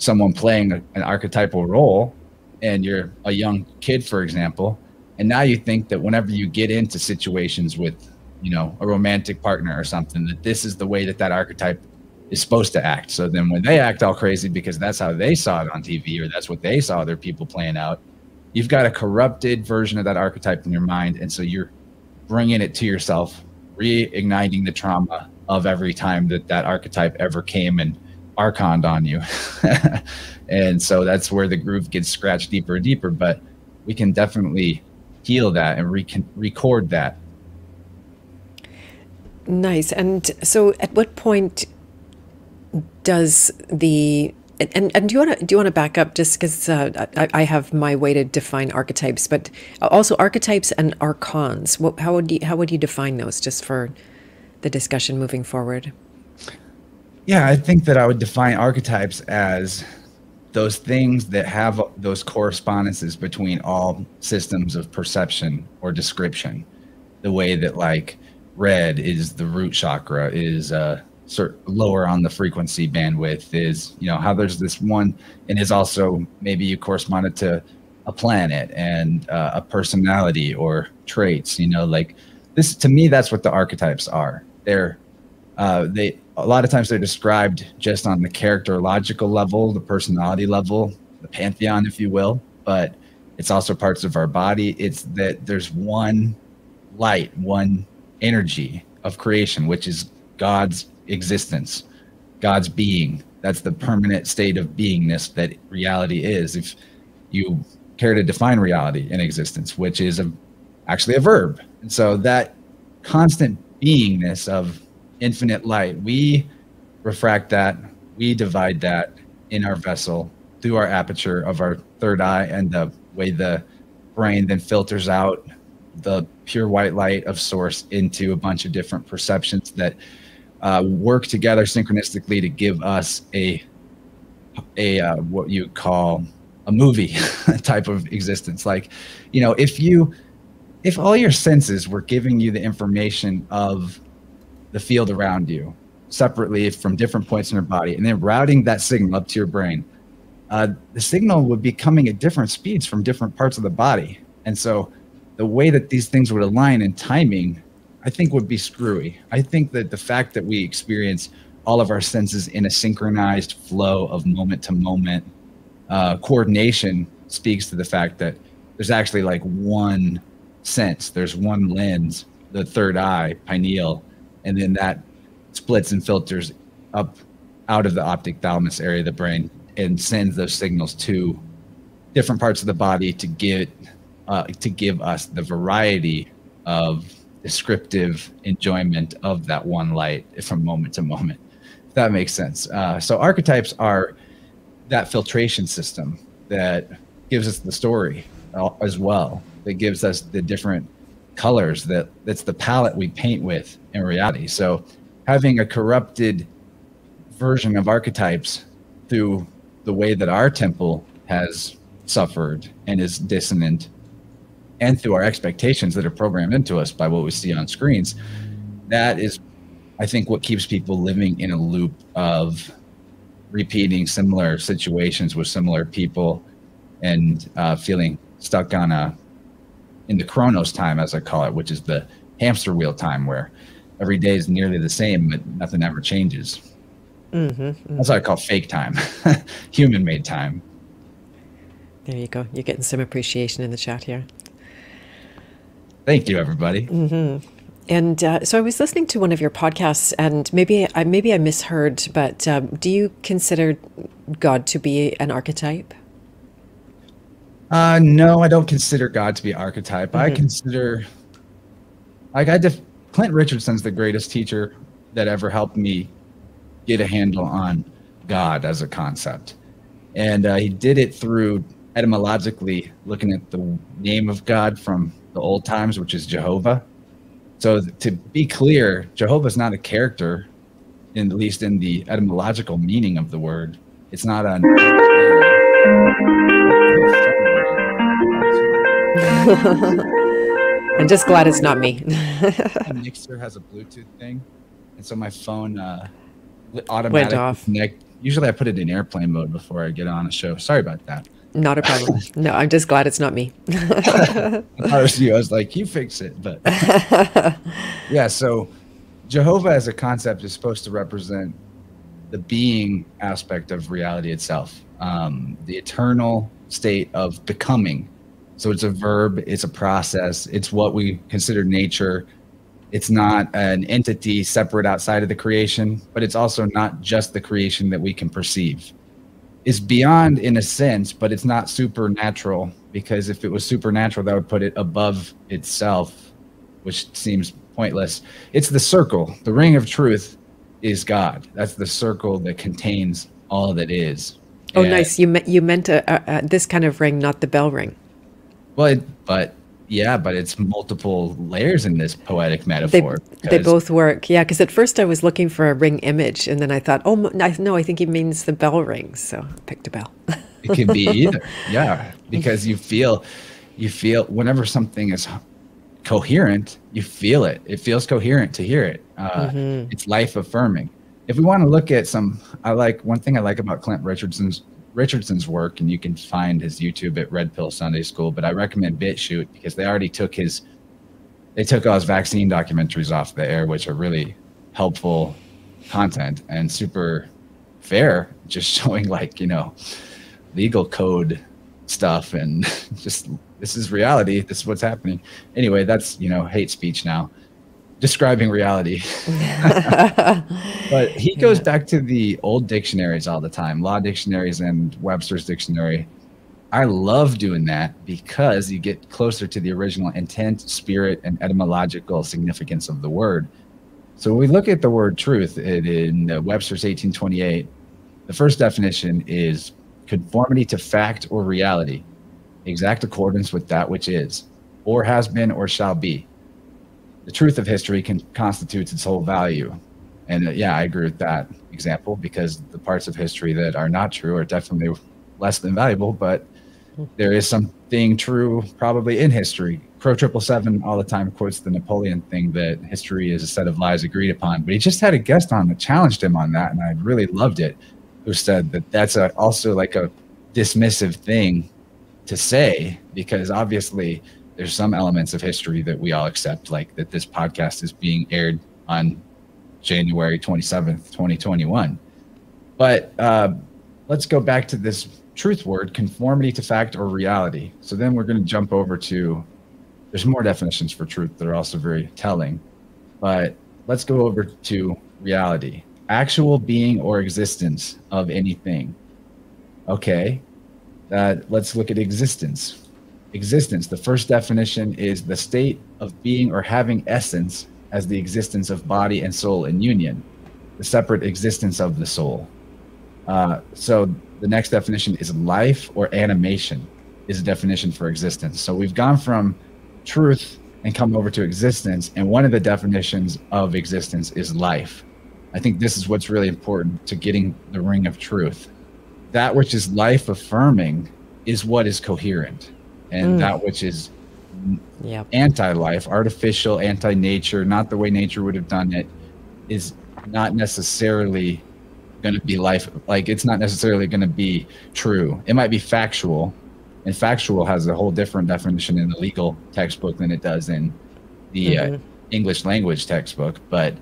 someone playing a, an archetypal role and you're a young kid for example and now you think that whenever you get into situations with you know a romantic partner or something that this is the way that that archetype is supposed to act. So then when they act all crazy because that's how they saw it on tv or that's what they saw other people playing out you've got a corrupted version of that archetype in your mind. And so you're bringing it to yourself reigniting the trauma of every time that that archetype ever came and archon on you. [LAUGHS] and so that's where the groove gets scratched deeper and deeper. But we can definitely heal that and re- record that. Nice. And so at what point does the and, and do you want to do you want to back up just because uh, I, I, have my way to define archetypes, but also archetypes and archons. What, how would you how would you define those just for the discussion moving forward? Yeah, I think that I would define archetypes as those things that have those correspondences between all systems of perception or description. The way that like red is the root chakra is uh lower on the frequency bandwidth is you know how there's this one and is also maybe you corresponded to a planet and uh, a personality or traits you know like this to me that's what the archetypes are they're uh, they a lot of times they're described just on the characterological level the personality level the pantheon if you will but it's also parts of our body it's that there's one light one energy of creation which is god's existence, God's being. That's the permanent state of beingness that reality is. If you care to define reality in existence, which is a, actually a verb. And so that constant beingness of infinite light, we refract that, we divide that in our vessel through our aperture of our third eye and the way the brain then filters out the pure white light of source into a bunch of different perceptions that uh, work together synchronistically to give us a a uh, what you call a movie [LAUGHS] type of existence. Like, you know, if you if all your senses were giving you the information of the field around you separately from different points in your body, and then routing that signal up to your brain, uh, the signal would be coming at different speeds from different parts of the body, and so the way that these things would align in timing I think would be screwy. I think that the fact that we experience all of our senses in a synchronized flow of moment to moment uh, coordination speaks to the fact that there's actually like one sense, there's one lens, the third eye, pineal, and then that splits and filters up out of the optic thalamus area of the brain and sends those signals to different parts of the body to get uh, to give us the variety of descriptive enjoyment of that one light from moment to moment. If that makes sense. Uh, so archetypes are that filtration system that gives us the story as well. That gives us the different colors that that's the palette we paint with in reality. So having a corrupted version of archetypes through the way that our temple has suffered and is dissonant and through our expectations that are programmed into us by what we see on screens, that is, I think, what keeps people living in a loop of repeating similar situations with similar people and uh, feeling stuck on a in the chronos time as i call it which is the hamster wheel time where every day is nearly the same but nothing ever changes mm-hmm, mm-hmm. that's what i call fake time [LAUGHS] human made time there you go you're getting some appreciation in the chat here Thank you, everybody. Mm-hmm. And uh, so I was listening to one of your podcasts, and maybe I maybe I misheard, but um, do you consider God to be an archetype? Uh, no, I don't consider God to be archetype. Mm-hmm. I consider, like, I def- Clint Richardson's the greatest teacher that ever helped me get a handle on God as a concept, and uh, he did it through etymologically looking at the name of God from the old times, which is Jehovah. So to be clear, Jehovah is not a character, in, at least in the etymological meaning of the word. It's not an. [LAUGHS] I'm just glad it's not me. [LAUGHS] Mixer has a Bluetooth thing, and so my phone uh, automatically went off. Connect. Usually, I put it in airplane mode before I get on a show. Sorry about that. Not a problem. [LAUGHS] no, I'm just glad it's not me. I was you. I was like, you fix it. But yeah, so Jehovah as a concept is supposed to represent the being aspect of reality itself, um, the eternal state of becoming. So it's a verb, it's a process, it's what we consider nature. It's not an entity separate outside of the creation, but it's also not just the creation that we can perceive. It's beyond in a sense, but it's not supernatural because if it was supernatural, that would put it above itself, which seems pointless. It's the circle. The ring of truth is God. That's the circle that contains all that is. Oh, and, nice. You me- you meant a, a, a, this kind of ring, not the bell ring. Well, but yeah, but it's multiple layers in this poetic metaphor. They, they both work. Yeah, because at first I was looking for a ring image, and then I thought, oh no, I think he means the bell rings, So I picked a bell. it could be [LAUGHS] either. Yeah, because you feel, you feel whenever something is coherent, you feel it. It feels coherent to hear it. Uh, mm-hmm. It's life affirming. If we want to look at some, I like one thing I like about Clint Richardson's Richardson's work, and you can find his YouTube at Red Pill Sunday School. But I recommend BitChute because they already took his, they took all his vaccine documentaries off the air, which are really helpful content and super fair, [LAUGHS] just showing like you know, legal code stuff and [LAUGHS] just this is reality. This is what's happening. Anyway, that's you know hate speech now describing reality. [LAUGHS] [LAUGHS] but he goes back to the old dictionaries all the time, law dictionaries and Webster's dictionary. I love doing that because you get closer to the original intent, spirit, and etymological significance of the word. So when we look at the word truth in uh, Webster's 1828, the first definition is conformity to fact or reality, exact accordance with that which is, or has been, or shall be the truth of history can constitutes its whole value. And uh, yeah, I agree with that example because the parts of history that are not true are definitely less than valuable, but there is something true probably in history. Crow Triple Seven all the time quotes the Napoleon thing that history is a set of lies agreed upon. But he just had a guest on that challenged him on that, and I really loved it. Who said that that's a, also like a dismissive thing to say because obviously there's some elements of history that we all accept, like that this podcast is being aired on January 27th, 2021. But uh, let's go back to this truth word conformity to fact or reality. So then we're going to jump over to there's more definitions for truth that are also very telling. But let's go over to reality actual being or existence of anything. Okay, uh, let's look at existence existence. The first definition is the state of being or having essence as the existence of body and soul in union, the separate existence of the soul. Uh, so the next definition is life or animation is a definition for existence. So we've gone from truth and come over to existence, and one of the definitions of existence is life. I think this is what's really important to getting the ring of truth. That which is life affirming is what is coherent and mm. that which is yep. anti-life, artificial, anti-nature, not the way nature would have done it, is not necessarily going to be life. Like it's not necessarily going to be true. It might be factual, and factual has a whole different definition in the legal textbook than it does in the uh, mm-hmm. uh, English language textbook. But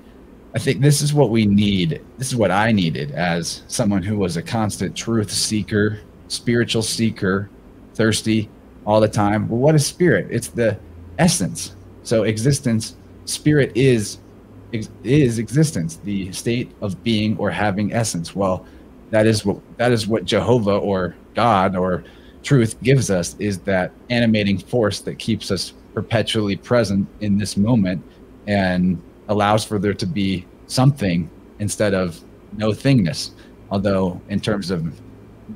I think this is what we need. This is what I needed as someone who was a constant truth seeker, spiritual seeker, thirsty all the time. Well, what is spirit? It's the essence. So existence, spirit is is existence, the state of being or having essence. Well, that is what that is what Jehovah or God or truth gives us is that animating force that keeps us perpetually present in this moment and allows for there to be something instead of no thingness. Although in terms of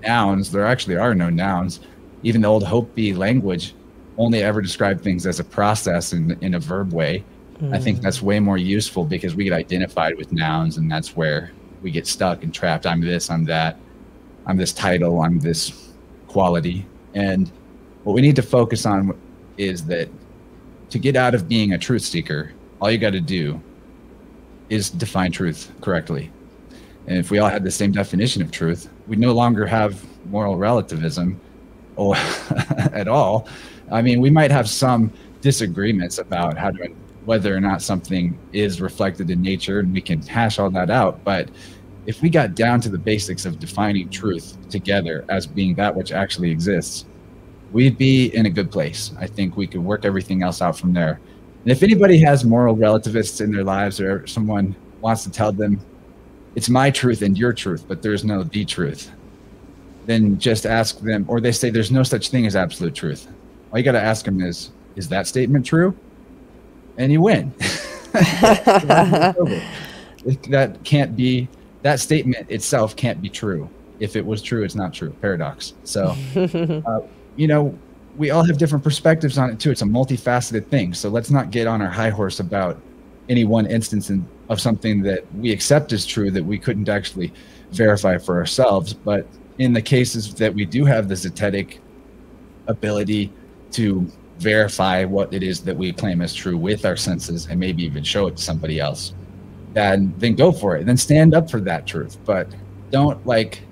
nouns, there actually are no nouns even the old Hopi language only ever described things as a process in, in a verb way. Mm. I think that's way more useful because we get identified with nouns and that's where we get stuck and trapped. I'm this, I'm that, I'm this title, I'm this quality. And what we need to focus on is that to get out of being a truth seeker, all you got to do is define truth correctly. And if we all had the same definition of truth, we'd no longer have moral relativism or [LAUGHS] at all. I mean, we might have some disagreements about how to whether or not something is reflected in nature, and we can hash all that out. But if we got down to the basics of defining truth together as being that which actually exists, we'd be in a good place. I think we could work everything else out from there. And if anybody has moral relativists in their lives or someone wants to tell them it's my truth and your truth, but there's no the truth, then just ask them, or they say there's no such thing as absolute truth. All you got to ask them is, is that statement true? And you win. [LAUGHS] that can't be, that statement itself can't be true. If it was true, it's not true. Paradox. So, [LAUGHS] uh, you know, we all have different perspectives on it too. It's a multifaceted thing. So let's not get on our high horse about any one instance in, of something that we accept as true that we couldn't actually verify for ourselves. But in the cases that we do have the zetetic ability to verify what it is that we claim as true with our senses and maybe even show it to somebody else, then then go for it. Then stand up for that truth. But don't like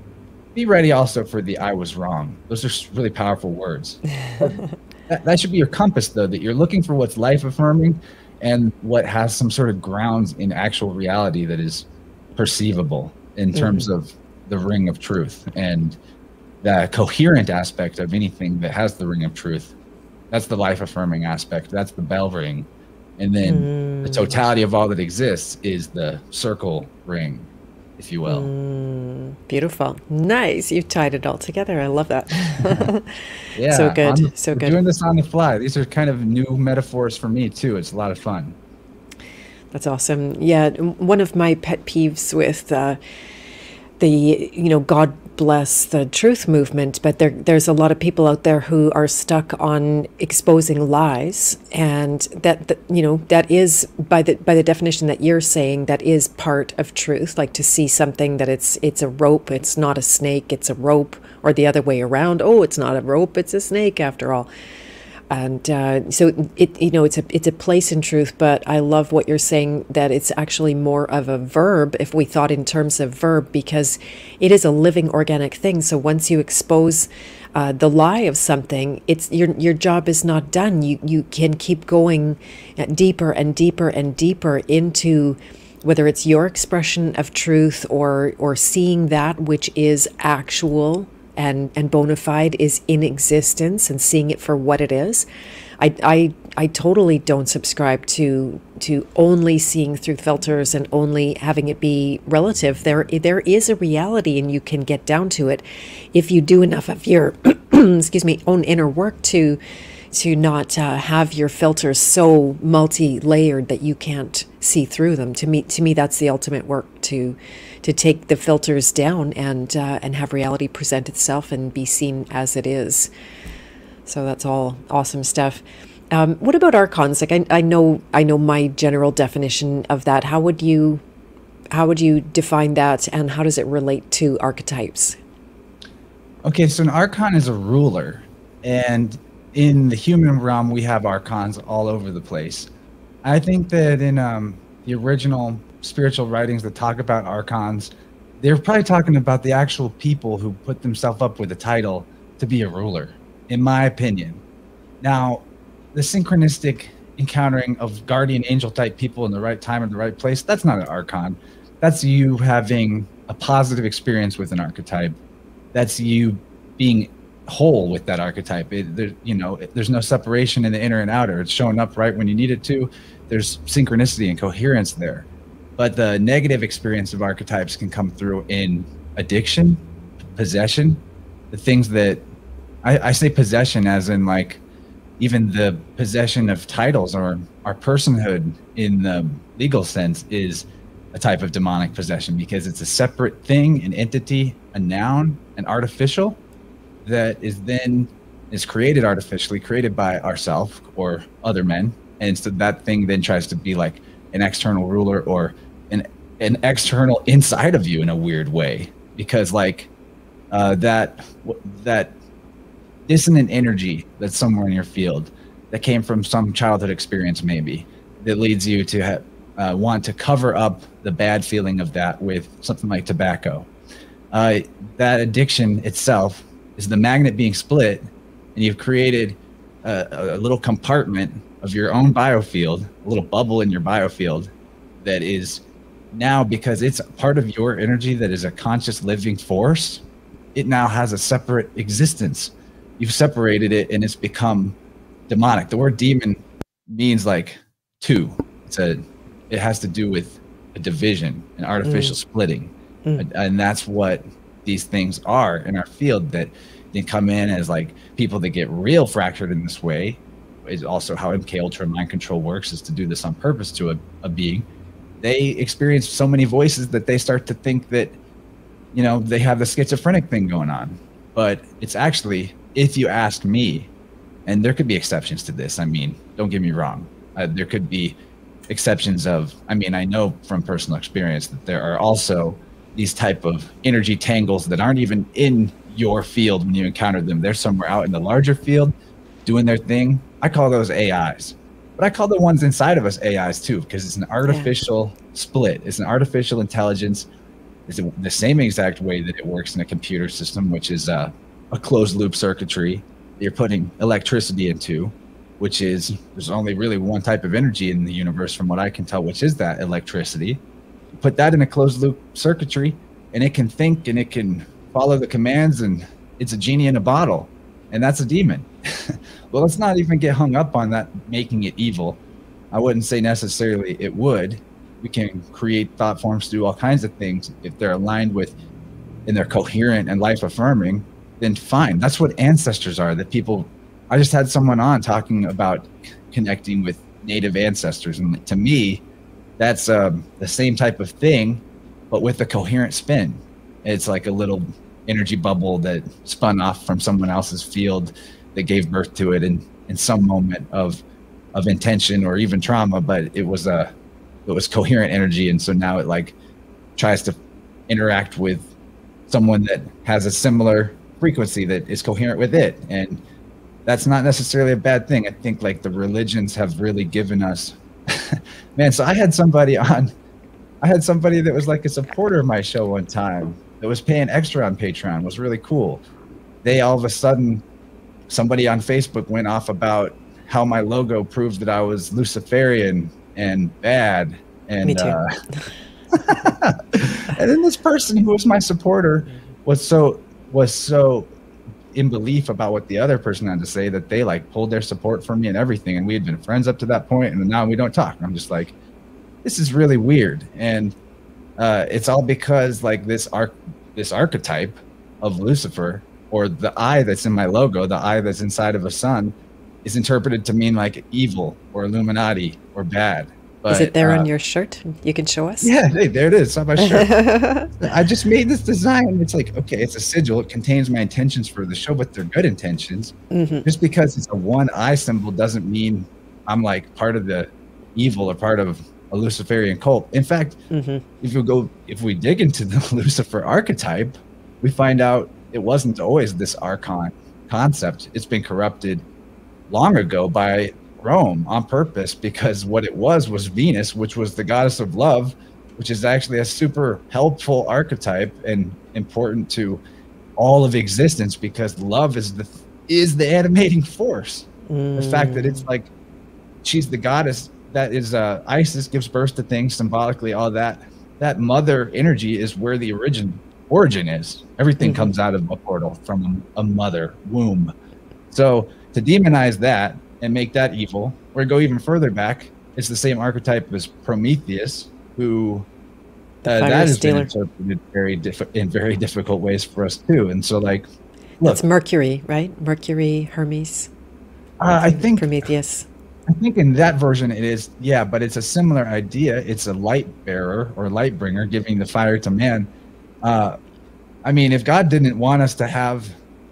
be ready also for the I was wrong. Those are really powerful words. [LAUGHS] that, that should be your compass though, that you're looking for what's life affirming and what has some sort of grounds in actual reality that is perceivable in terms mm-hmm. of the ring of truth and the coherent aspect of anything that has the ring of truth. That's the life affirming aspect. That's the bell ring. And then mm. the totality of all that exists is the circle ring, if you will. Mm, beautiful. Nice. You've tied it all together. I love that. [LAUGHS] yeah. So good. The, so good. Doing this on the fly. These are kind of new metaphors for me, too. It's a lot of fun. That's awesome. Yeah. One of my pet peeves with, uh, the you know God bless the truth movement, but there there's a lot of people out there who are stuck on exposing lies, and that, that you know that is by the by the definition that you're saying that is part of truth. Like to see something that it's it's a rope, it's not a snake, it's a rope, or the other way around. Oh, it's not a rope, it's a snake after all and uh, so it you know it's a it's a place in truth but i love what you're saying that it's actually more of a verb if we thought in terms of verb because it is a living organic thing. So once you expose uh, the lie of something it's your your job is not done. You you can keep going deeper and deeper and deeper into whether it's your expression of truth or or seeing that which is actual and and bona fide is in existence and seeing it for what it is. I, I I totally don't subscribe to to only seeing through filters and only having it be relative. There there is a reality and you can get down to it if you do enough of your [CLEARS THROAT] excuse me own inner work to to not uh, have your filters so multi-layered that you can't see through them. To me, to me, that's the ultimate work to to take the filters down and uh, and have reality present itself and be seen as it is. So that's all awesome stuff. Um, what about archons? Like I, I know I know my general definition of that. How would you how would you define that, and how does it relate to archetypes? Okay, so an archon is a ruler, and in the human realm, we have archons all over the place. I think that in um, the original spiritual writings that talk about archons, they're probably talking about the actual people who put themselves up with a title to be a ruler, in my opinion. Now, the synchronistic encountering of guardian angel type people in the right time and the right place, that's not an archon. That's you having a positive experience with an archetype. That's you being whole with that archetype. It, there, you know, there's no separation in the inner and outer. It's showing up right when you need it to. There's synchronicity and coherence there. But the negative experience of archetypes can come through in addiction, possession, the things that I, I say possession as in like even the possession of titles or our personhood in the legal sense is a type of demonic possession because it's a separate thing, an entity, a noun, an artificial that is then is created artificially, created by ourself or other men, and so that thing then tries to be like an external ruler or an an external inside of you in a weird way because like uh, that that dissonant energy that's somewhere in your field that came from some childhood experience maybe that leads you to uh, want to cover up the bad feeling of that with something like tobacco. Uh, that addiction itself is the magnet being split, and you've created a, a little compartment of your own biofield, a little bubble in your biofield that is now because it's part of your energy that is a conscious living force, it now has a separate existence. You've separated it and it's become demonic. The word demon means like two. It's a it has to do with a division, an artificial mm. splitting, mm. and that's what these things are in our field that they come in as like people that get real fractured in this way is also how MK Ultra mind control works is to do this on purpose to a, a being. They experience so many voices that they start to think that, you know, they have the schizophrenic thing going on. But it's actually, if you ask me, and there could be exceptions to this. I mean, don't get me wrong. Uh, there could be exceptions of. I mean, I know from personal experience that there are also these type of energy tangles that aren't even in your field when you encounter them. They're somewhere out in the larger field doing their thing. I call those AIs. But I call the ones inside of us AIs too, because it's an artificial yeah. split. It's an artificial intelligence. It's the same exact way that it works in a computer system, which is uh, a closed loop circuitry you're putting electricity into, which is there's only really one type of energy in the universe, from what I can tell, which is that electricity. Put that in a closed loop circuitry, and it can think and it can follow the commands, and it's a genie in a bottle, and that's a demon. [LAUGHS] well, let's not even get hung up on that making it evil. I wouldn't say necessarily it would. We can create thought forms to do all kinds of things if they're aligned with and they're coherent and life affirming, then fine. That's what ancestors are. That people I just had someone on talking about connecting with native ancestors and to me that's um, the same type of thing but with a coherent spin. It's like a little energy bubble that spun off from someone else's field that gave birth to it in in some moment of of intention or even trauma but it was a it was coherent energy. And so now it like tries to interact with someone that has a similar frequency that is coherent with it. And that's not necessarily a bad thing. I think like the religions have really given us [LAUGHS] man so i had somebody on i had somebody that was like a supporter of my show one time that was paying extra on patreon was really cool they all of a sudden somebody on Facebook went off about how my logo proved that I was Luciferian and bad. And Me too. Uh, [LAUGHS] and then this person who was my supporter was so was so in belief about what the other person had to say that they like pulled their support from me and everything. And we had been friends up to that point, and now we don't talk. I'm just like, this is really weird. And uh, it's all because like this arc this archetype of Lucifer or the eye that's in my logo, the eye that's inside of a sun, is interpreted to mean like evil or Illuminati or bad. But, is it there uh, on your shirt? You can show us. Yeah, hey, there it is. It's on my [LAUGHS] shirt. I just made this design. It's like, okay, it's a sigil. It contains my intentions for the show, but they're good intentions. Mm-hmm. Just because it's a one eye symbol doesn't mean I'm like part of the evil or part of a Luciferian cult. In fact, mm-hmm. if you go, if we dig into the [LAUGHS] Lucifer archetype, we find out it wasn't always this archon concept. It's been corrupted long ago by Rome on purpose because what it was was Venus, which was the goddess of love, which is actually a super helpful archetype and important to all of existence because love is the is the animating force. Mm. The fact that it's like she's the goddess that is uh, Isis gives birth to things symbolically. All that that mother energy is where the origin origin is. Everything mm-hmm. comes out of a portal from a mother womb. So to demonize that and make that evil, or go even further back, it's the same archetype as Prometheus, who uh, that has been interpreted very diff- in very difficult ways for us too. And so, like, look, that's Mercury, right? Mercury, Hermes. Uh, I think Prometheus. I think in that version it is, yeah, but it's a similar idea. It's a light bearer or light bringer, giving the fire to man. Uh, I mean, if God didn't want us to have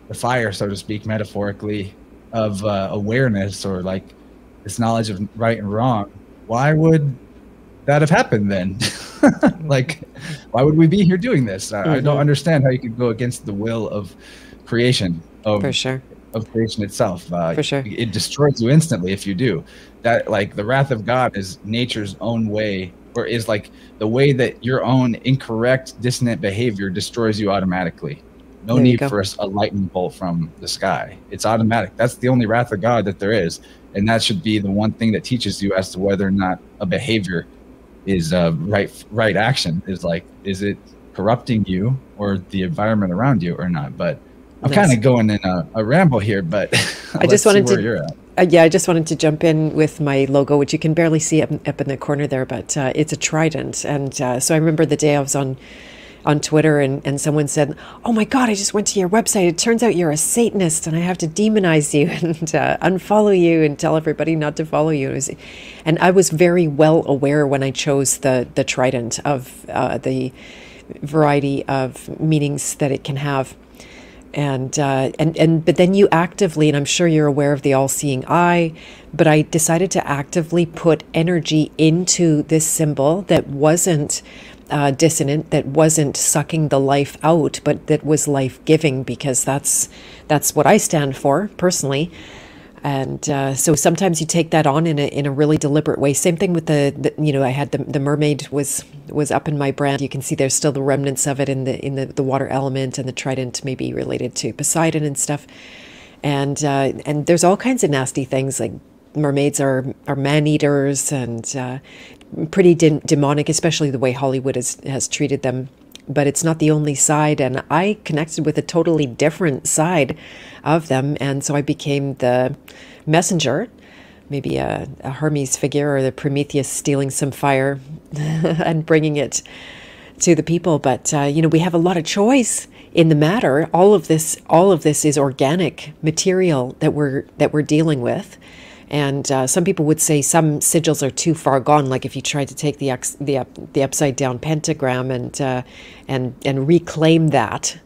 the fire, so to speak, metaphorically, of uh, awareness or like this knowledge of right and wrong, why would that have happened then? [LAUGHS] like, why would we be here doing this? I, mm-hmm. I, don't mm-hmm. understand how you could go against the will of creation. Of, For sure. Of creation itself. Uh, For sure. It destroys you instantly if you do. That, like, the wrath of God is nature's own way or is like the way that your own incorrect dissonant behavior destroys you automatically no there need for a, a, lightning bolt from the sky. It's automatic. That's the only wrath of god that there is. And that should be the one thing that teaches you as to whether or not a behavior is uh, right right action is like is it corrupting you or the environment around you or not? But i'm kind of going in a, a, ramble here but [LAUGHS] i just wanted to uh, yeah, I just wanted to jump in with my logo, which you can barely see up, up in the corner there, but uh, it's a trident. And uh, so I remember the day I was on on Twitter and, and someone said, Oh my God, I just went to your website. It turns out you're a Satanist and I have to demonize you [LAUGHS] and uh, unfollow you and tell everybody not to follow you. Was, and I was very well aware when I chose the, the trident of uh, the variety of meanings that it can have and uh, and and but then you actively and i'm sure you're aware of the all-seeing eye but i decided to actively put energy into this symbol that wasn't uh, dissonant that wasn't sucking the life out but that was life-giving because that's that's what i stand for personally and uh, so sometimes you take that on in a in a really deliberate way. Same thing with the, the, you know I had the the mermaid was was up in my brand. You can see there's still the remnants of it in the in the, the water element and the trident maybe related to Poseidon and stuff. And uh, and there's all kinds of nasty things like mermaids are are man eaters and uh, pretty de- demonic, especially the way Hollywood has has treated them but it's not the only side. And I connected with a totally different side of them. And so I became the messenger, maybe a, a Hermes figure or the Prometheus stealing some fire [LAUGHS] and bringing it to the people. But, uh, you know, we have a lot of choice in the matter. All of this, all of this is organic material that we're, that we're dealing with. And uh, some people would say some sigils are too far gone. Like if you tried to take the ex, the the upside down pentagram and uh, and and reclaim that,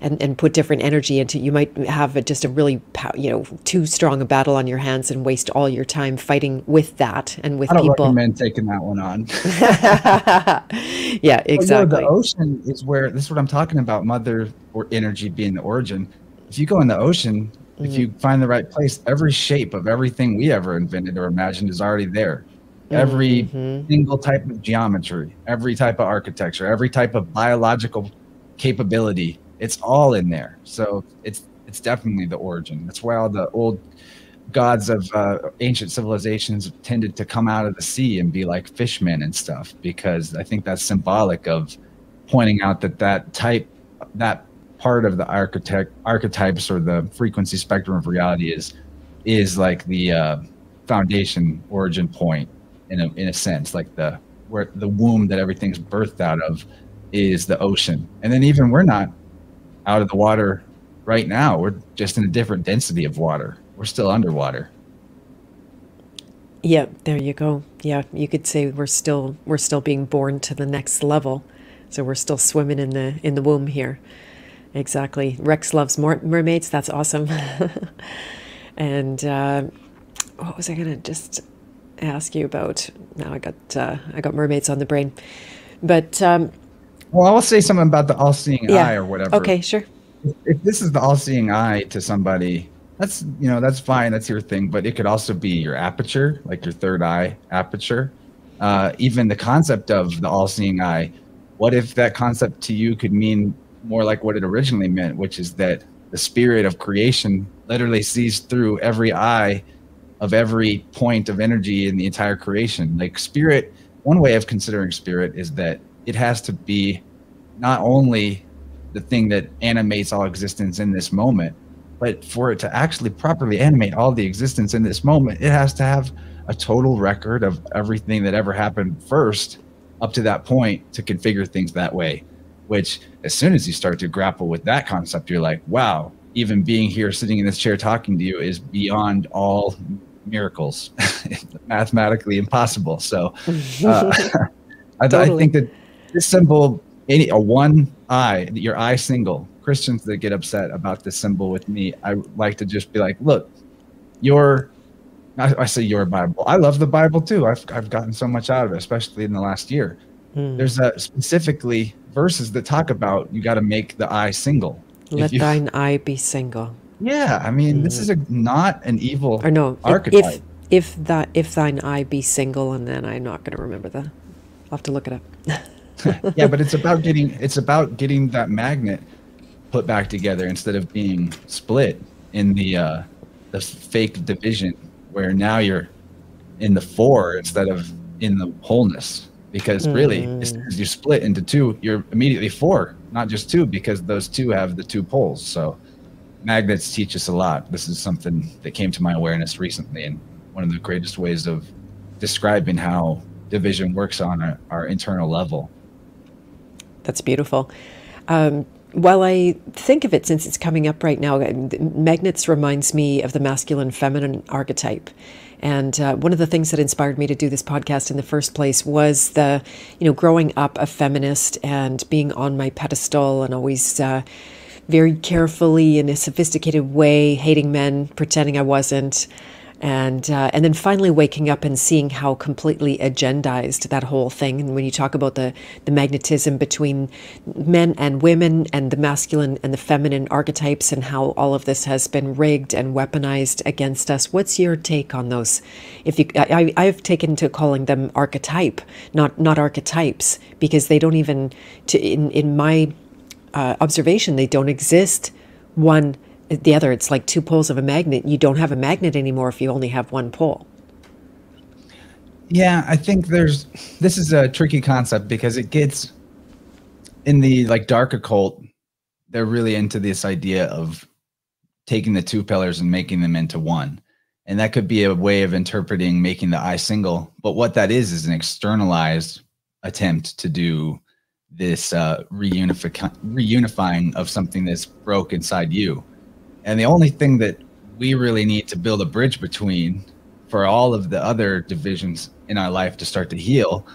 and and put different energy into, you might have a, just a really you know too strong a battle on your hands and waste all your time fighting with that and with I don't people. recommend taking that one on. [LAUGHS] [LAUGHS] yeah, exactly. Well, the ocean is where this is what I'm talking about. Mother or energy being the origin. If you go in the ocean. If you find the right place, every shape of everything we ever invented or imagined is already there. Every mm-hmm. single type of geometry, every type of architecture, every type of biological capability, it's all in there. So it's it's definitely the origin. That's why all the old gods of uh, ancient civilizations tended to come out of the sea and be like fishmen and stuff because I think that's symbolic of pointing out that that type that part of the architect archetypes or the frequency spectrum of reality is is like the uh, foundation origin point in a in a sense, like the where the womb that everything's birthed out of is the ocean, and then even we're not out of the water right now. We're just in a different density of water. We're still underwater. Yeah, there you go. Yeah, you could say we're still we're still being born to the next level. So we're still swimming in the in the womb here. Exactly. Rex loves more mermaids. That's awesome. [LAUGHS] and uh, what was I gonna just ask you about? Now I got uh, I got mermaids on the brain, but um, well, I'll say something about the all-seeing yeah. eye or whatever. Okay, sure. If, if this is the all-seeing eye to somebody, that's you know that's fine. That's your thing. But it could also be your aperture, like your third eye aperture. Uh, even the concept of the all-seeing eye. What if that concept to you could mean more like what it originally meant, which is that the spirit of creation literally sees through every eye of every point of energy in the entire creation. Like spirit, one way of considering spirit is that it has to be not only the thing that animates all existence in this moment, but for it to actually properly animate all the existence in this moment, it has to have a total record of everything that ever happened first up to that point to configure things that way which as soon as you start to grapple with that concept you're like wow even being here sitting in this chair talking to you is beyond all miracles. [LAUGHS] Mathematically impossible. So uh, [LAUGHS] I, totally. I, think that this symbol any a one eye your eye single christians that get upset about this symbol with me i like to just be like look your I, I say your bible. I love the bible too. I've, I've gotten so much out of it especially in the last year. Mm. there's a specifically verses that talk about you got to make the eye single. Let you, thine eye be single. Yeah, I mean, mm. this is a not an evil or no archetype. If if that if thine eye be single, and then I'm not going to remember that. I'll have to look it up. [LAUGHS] yeah, but it's about getting it's about getting that magnet put back together instead of being split in the uh, the fake division where now you're in the four instead of in the wholeness because really as soon as you split into two you're immediately four not just two because those two have the two poles so magnets teach us a lot. This is something that came to my awareness recently, and one of the greatest ways of describing how division works on our, our internal level. That's beautiful. Um, while I think of it, since it's coming up right now, magnets reminds me of the masculine feminine archetype. And uh, one of the things that inspired me to do this podcast in the first place was the, you know, growing up a feminist and being on my pedestal and always uh, very carefully in a sophisticated way, hating men, pretending I wasn't and uh, and then finally waking up and seeing how completely agendized that whole thing. And when you talk about the the magnetism between men and women and the masculine and the feminine archetypes and how all of this has been rigged and weaponized against us, what's your take on those? If you, I, I've taken to calling them archetype, not not archetypes, because they don't even to in in my uh, observation they don't exist one the other it's like two poles of a magnet. You don't have a magnet anymore if you only have one pole yeah i think there's this is a tricky concept because it gets in the like dark occult they're really into this idea of taking the two pillars and making them into one. And that could be a way of interpreting making the eye single but what that is is an externalized attempt to do this uh, reunifying of something that's broke inside you and the only thing that we really need to build a bridge between for all of the other divisions in our life to start to heal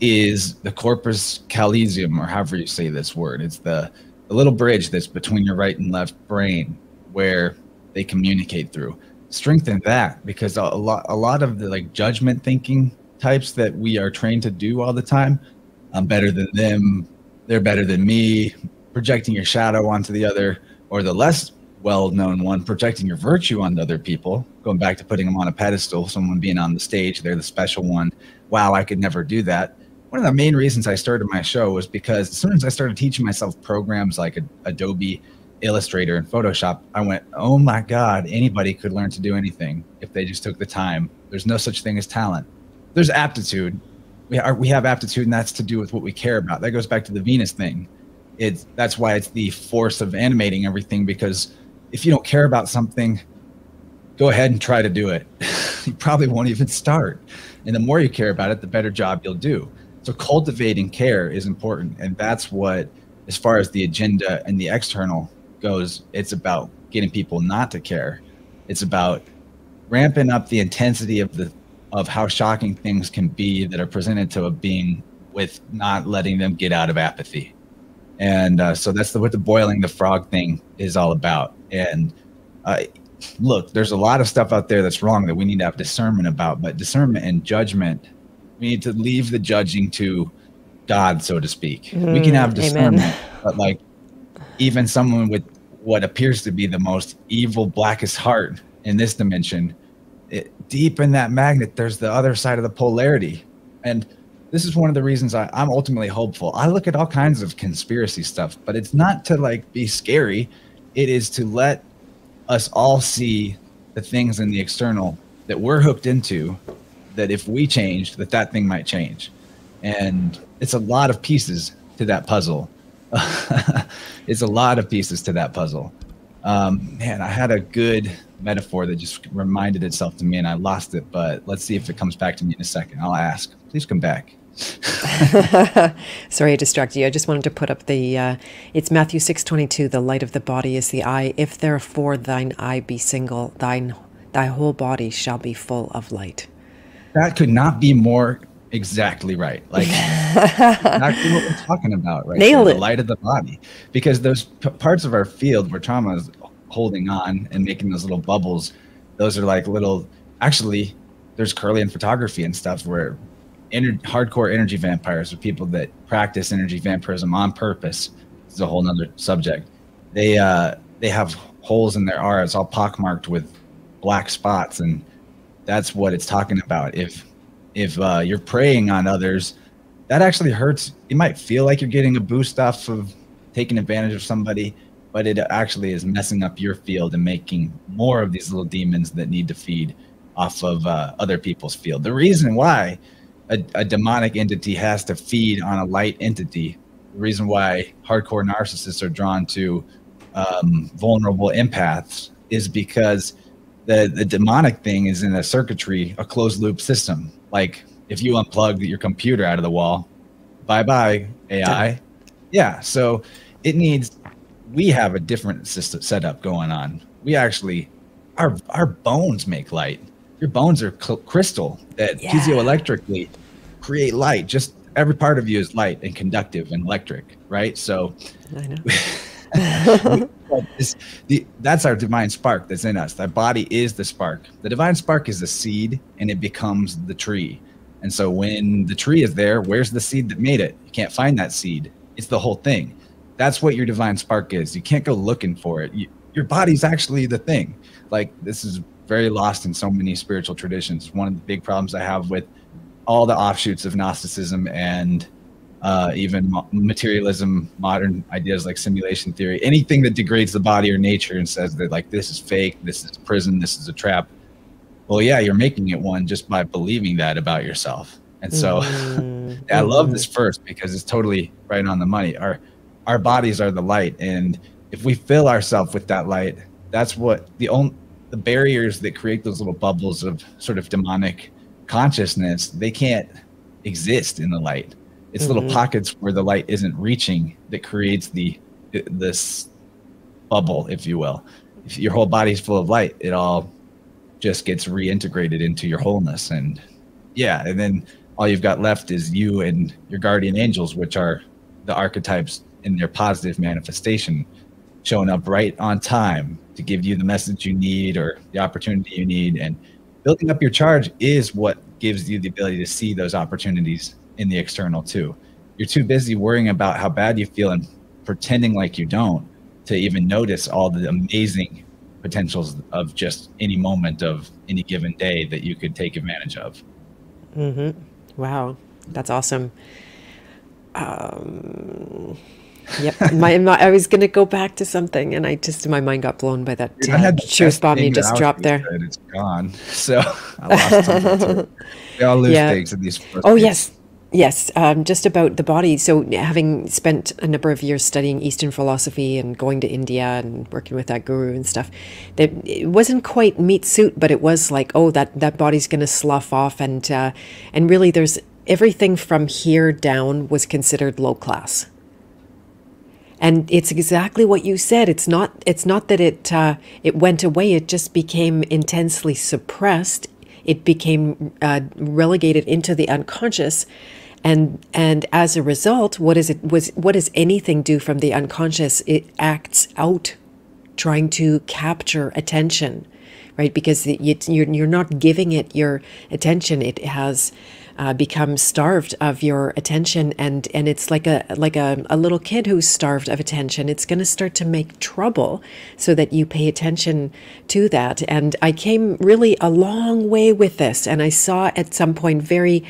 is the corpus callosum, or however you say this word. It's the, the little bridge that's between your right and left brain where they communicate through. Strengthen that because a lot, a lot of the like judgment thinking types that we are trained to do all the time. I'm better than them. They're better than me. Projecting your shadow onto the other, or the less well-known one projecting your virtue on other people going back to putting them on a pedestal someone being on the stage they're the special one. Wow i could never do that. One of the main reasons i started my show was because as soon as i started teaching myself programs like adobe illustrator and photoshop i went oh my god anybody could learn to do anything if they just took the time. There's no such thing as talent. There's aptitude. We, are, we have aptitude and that's to do with what we care about. That goes back to the venus thing. It's that's why it's the force of animating everything because if you don't care about something, go ahead and try to do it. [LAUGHS] you probably won't even start. And the more you care about it, the better job you'll do. So cultivating care is important. And that's what, as far as the agenda and the external goes, it's about getting people not to care. It's about ramping up the intensity of the of how shocking things can be that are presented to a being with not letting them get out of apathy. And uh, so that's the, what the boiling the frog thing is all about. And uh, look, there's a lot of stuff out there that's wrong that we need to have discernment about. But discernment and judgment, we need to leave the judging to God, so to speak. Mm, we can have discernment, amen. but like even someone with what appears to be the most evil, blackest heart in this dimension, it, deep in that magnet, there's the other side of the polarity. And this is one of the reasons I, I'm ultimately hopeful. I look at all kinds of conspiracy stuff, but it's not to like be scary. It is to let us all see the things in the external that we're hooked into that if we changed that that thing might change. And it's a lot of pieces to that puzzle. [LAUGHS] It's a lot of pieces to that puzzle. Um, man i had a good metaphor that just reminded itself to me and i lost it but let's see if it comes back to me in a second. I'll ask. Please come back [LAUGHS] Sorry, I distracted you. I just wanted to put up the. Uh, it's Matthew six twenty two. The light of the body is the eye. If therefore thine eye be single, thine thy whole body shall be full of light. That could not be more exactly right. Like [LAUGHS] exactly what we're talking about, right? Nailed it. The light of the body, because those p- parts of our field where trauma is holding on and making those little bubbles, those are like little. Actually, there's Kirlian photography and stuff where ener- hardcore energy vampires are people that practice energy vampirism on purpose. Is a whole nother subject. They uh, they have holes in their auras all pockmarked with black spots, and that's what it's talking about. If if uh, you're preying on others, that actually hurts. You might feel like you're getting a boost off of taking advantage of somebody, but it actually is messing up your field and making more of these little demons that need to feed off of uh, other people's field. The reason why a, a demonic entity has to feed on a light entity. The reason why hardcore narcissists are drawn to um, vulnerable empaths is because the the demonic thing is in a circuitry, a closed loop system. Like if you unplug your computer out of the wall, bye bye AI. Yeah, so it needs. We have a different system setup going on. We actually, our our bones make light. Your bones are crystal that yeah. piezoelectrically create light. Just every part of you is light and conductive and electric, right? So, I know. [LAUGHS] the, that's our divine spark that's in us. That body is the spark. The divine spark is the seed, and it becomes the tree. And so when the tree is there, where's the seed that made it? You can't find that seed. It's the whole thing. That's what your divine spark is. You can't go looking for it. You, your body's actually the thing. Like this is very lost in so many spiritual traditions. One of the big problems I have with all the offshoots of Gnosticism and uh, even materialism, modern ideas like simulation theory, anything that degrades the body or nature and says that like this is fake, this is prison, this is a trap. Well, yeah, you're making it one just by believing that about yourself. And so mm-hmm. [LAUGHS] I love this first because it's totally right on the money. Our our bodies are the light, and if we fill ourselves with that light, that's what the only the barriers that create those little bubbles of sort of demonic consciousness they can't exist in the light. It's mm-hmm. little pockets where the light isn't reaching that creates the this bubble if you will. If your whole body's full of light it all just gets reintegrated into your wholeness. And yeah and then all you've got left is you and your guardian angels which are the archetypes in their positive manifestation showing up right on time to give you the message you need or the opportunity you need and building up your charge is what gives you the ability to see those opportunities in the external too. You're too busy worrying about how bad you feel and pretending like you don't to even notice all the amazing potentials of just any moment of any given day that you could take advantage of. Mm-hmm. Wow, that's awesome. Um, Yep. My, my, I was going to go back to something, and I just my mind got blown by that uh, truth bomb you just dropped there. It's gone. [LAUGHS] So I [LAUGHS] all lose yeah. things in these. Oh yes. Yes, um, just about the body. So, having spent a number of years studying Eastern philosophy and going to India and working with that guru and stuff, that it wasn't quite meat suit, but it was like, oh, that that body's going to slough off, and uh, and really, there's everything from here down was considered low class and it's exactly what you said. It's not it's not that it uh, it went away. It just became intensely suppressed. It became uh, relegated into the unconscious. And and as a result what is it was what does anything do from the unconscious? It acts out trying to capture attention right? Because it, you're, you're not giving it your attention. It has uh, become starved of your attention and and it's like a like a, a little kid who's starved of attention. It's going to start to make trouble so that you pay attention to that. And i came really a long way with this and i saw at some point very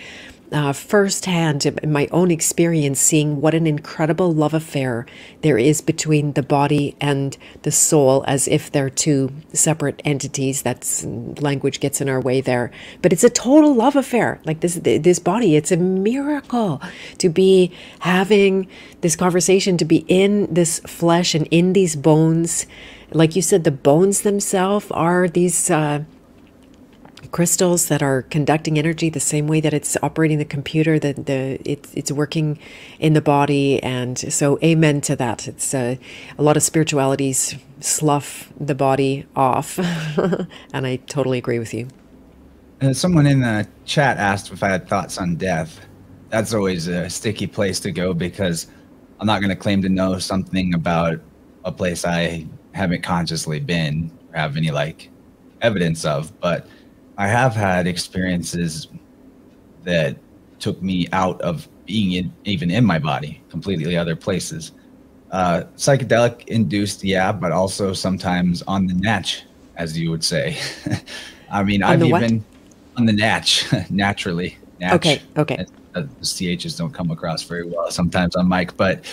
uh, firsthand in my own experience seeing what an incredible love affair there is between the body and the soul as if they're two separate entities. That's language gets in our way there. But it's a total love affair. Like this this body it's a miracle to be having this conversation to be in this flesh and in these bones. Like you said the bones themselves are these uh, crystals that are conducting energy the same way that it's operating the computer that the it's it's working in the body. And so amen to that. It's uh, a lot of spiritualities slough the body off. [LAUGHS] And i totally agree with you. And someone in the chat asked if i had thoughts on death. That's always a sticky place to go because i'm not going to claim to know something about a place i haven't consciously been or have any like evidence of but I have had experiences that took me out of being in, even in my body, completely other places. Uh, psychedelic induced, yeah, but also sometimes on the natch, as you would say. [LAUGHS] I mean, on I've even on the natch, [LAUGHS] naturally. Natch. Okay, okay. Uh, the CHs don't come across very well sometimes on mic, but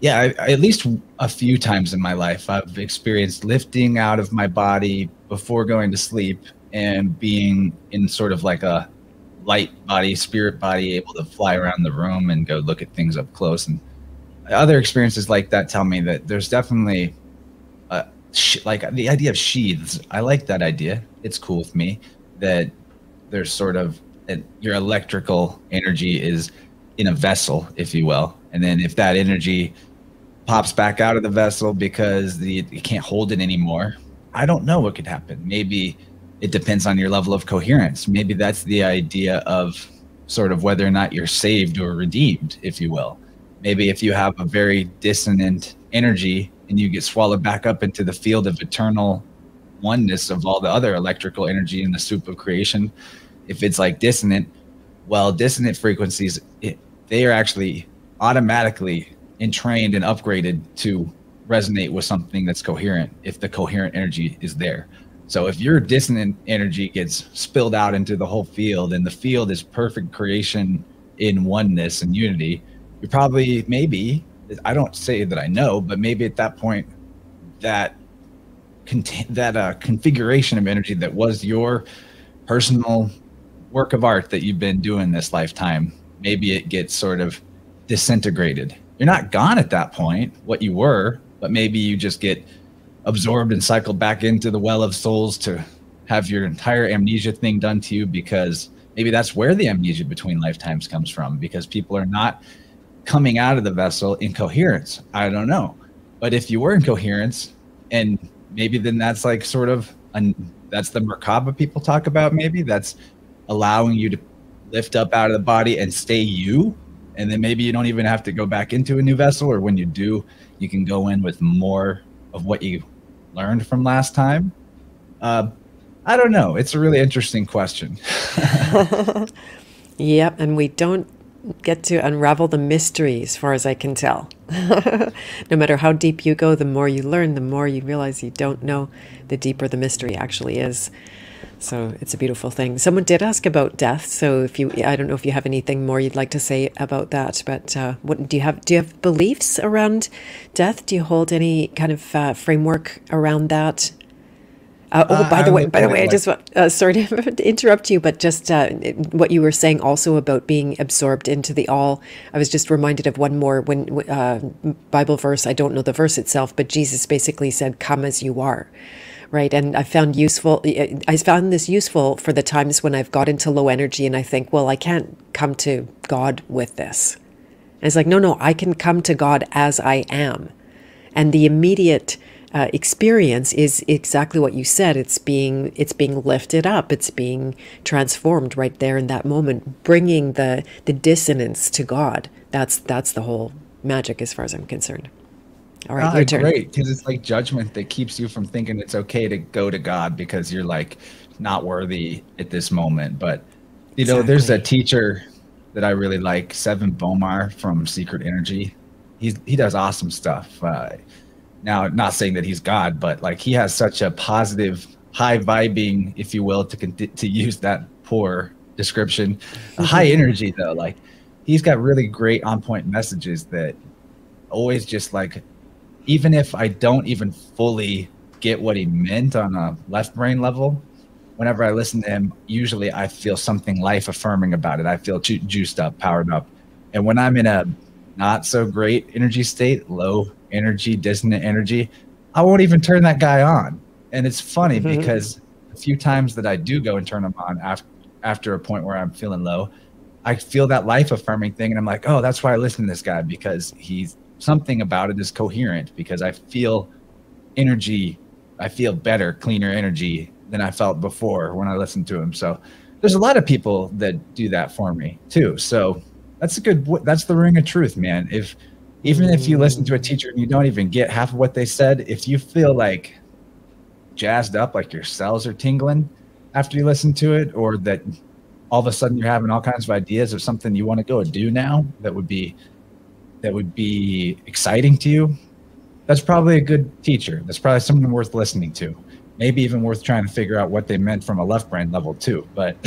yeah, I, I, at least a few times in my life, I've experienced lifting out of my body before going to sleep and being in sort of like a light body, spirit body, able to fly around the room and go look at things up close. And other experiences like that tell me that there's definitely sh- like the idea of sheaths. I like that idea. It's cool with me that there's sort of your electrical energy is in a vessel, if you will, and then if that energy pops back out of the vessel because the, it can't hold it anymore, I don't know what could happen. Maybe it depends on your level of coherence. Maybe that's the idea of sort of whether or not you're saved or redeemed, if you will. Maybe if you have a very dissonant energy and you get swallowed back up into the field of eternal oneness of all the other electrical energy in the soup of creation, if it's like dissonant, well, dissonant frequencies, it, they are actually automatically entrained and upgraded to resonate with something that's coherent if the coherent energy is there. So if your dissonant energy gets spilled out into the whole field and the field is perfect creation in oneness and unity, you're probably maybe I don't say that I know, but maybe at that point that that uh, configuration of energy that was your personal work of art that you've been doing this lifetime, maybe it gets sort of disintegrated. You're not gone at that point, what you were, but maybe you just get absorbed and cycled back into the well of souls to have your entire amnesia thing done to you because maybe that's where the amnesia between lifetimes comes from because people are not coming out of the vessel in coherence. I don't know. But if you were in coherence and maybe then that's like sort of an, that's the Merkaba people talk about maybe that's allowing you to lift up out of the body and stay you and then maybe you don't even have to go back into a new vessel or when you do you can go in with more of what you learned from last time? Uh, I don't know. It's a really interesting question. [LAUGHS] yep, and we don't get to unravel the mystery as far as I can tell. [LAUGHS] no matter how deep you go, the more you learn, the more you realize you don't know, the deeper the mystery actually is. So it's a beautiful thing. Someone did ask about death. So if you, I don't know if you have anything more you'd like to say about that. But uh, what do you have? Do you have beliefs around death? Do you hold any kind of uh, framework around that? Uh, oh, by the way, by the way, I just want, uh, sorry [LAUGHS] to interrupt you, but just uh, what you were saying also about being absorbed into the all. I was just reminded of one more when uh, Bible verse. I don't know the verse itself, but Jesus basically said, "Come as you are." Right? And I found useful, I found this useful for the times when I've got into low energy and I think, well, I can't come to God with this. And it's like, no, no, I can come to God as I am. And the immediate uh, experience is exactly what you said. It's being it's being lifted up. It's being transformed right there in that moment, bringing the the dissonance to God. That's that's the whole magic, as far as I'm concerned. All right, your turn. Great, because it's like judgment that keeps you from thinking it's okay to go to God because you're like not worthy at this moment. But you know, there's a teacher that I really like, Sevan Bomar from Secret Energy. He's he does awesome stuff. Uh, now, not saying that he's God, but like he has such a positive, high vibing, if you will, to to use that poor description, high energy though. Like he's got really great on point messages that always just like even if I don't even fully get what he meant on a left brain level, whenever I listen to him, usually I feel something life affirming about it. I feel ju- juiced up, powered up. And when I'm in a not so great energy state, low energy, dissonant energy, I won't even turn that guy on. And it's funny mm-hmm. because a few times that I do go and turn him on after after a point where I'm feeling low, I feel that life affirming thing and I'm like, "Oh, that's why I listen to this guy because he's something about it is coherent because I feel energy, I feel better, cleaner energy than I felt before when I listened to him. So there's a lot of people that do that for me too. So that's a good, that's the ring of truth, man. If, even if you listen to a teacher and you don't even get half of what they said, if you feel like jazzed up, like your cells are tingling after you listen to it, or that all of a sudden you're having all kinds of ideas of something you want to go do now that would be that would be exciting to you, that's probably a good teacher. That's probably someone worth listening to. Maybe even worth trying to figure out what they meant from a left brain level too. But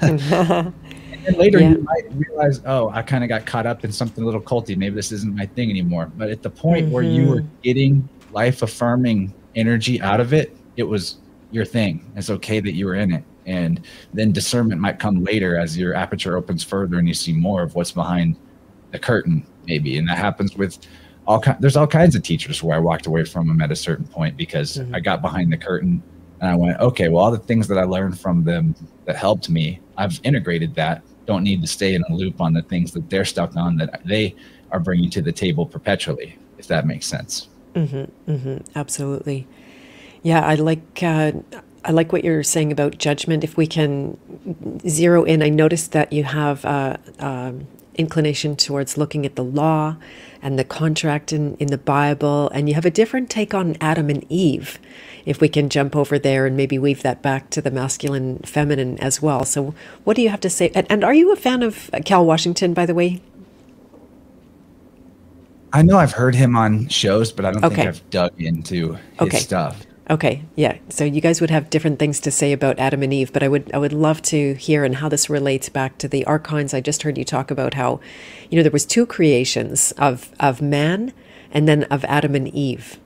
[LAUGHS] [LAUGHS] later yeah. you might realize, oh, I kind of got caught up in something a little culty. Maybe this isn't my thing anymore. But at the point mm-hmm. where you were mm-hmm. getting life affirming energy out of it, it was your thing. It's okay that you were in it. And then discernment might come later as your aperture opens further and you see more of what's behind the curtain maybe and that happens with all there's all kinds of teachers where I walked away from them at a certain point because mm-hmm. I got behind the curtain and I went, okay, well, all the things that I learned from them that helped me, I've integrated that. Don't need to stay in a loop on the things that they're stuck on that they are bringing to the table perpetually, if that makes sense. Mm-hmm, mm-hmm, absolutely. Yeah, I like uh, I like what you're saying about judgment. If we can zero in, I noticed that you have uh, um, inclination towards looking at the law and the contract in, in the Bible, and you have a different take on Adam and Eve. If we can jump over there and maybe weave that back to the masculine, feminine as well. So, what do you have to say? And, and are you a fan of uh, Cal Washington, by the way? I know I've heard him on shows, but I don't okay. think I've dug into his okay. stuff. Okay, yeah. So you guys would have different things to say about Adam and Eve, but I would I would love to hear and how this relates back to the archons. I just heard you talk about how, you know, there was two creations of of man and then of Adam and Eve.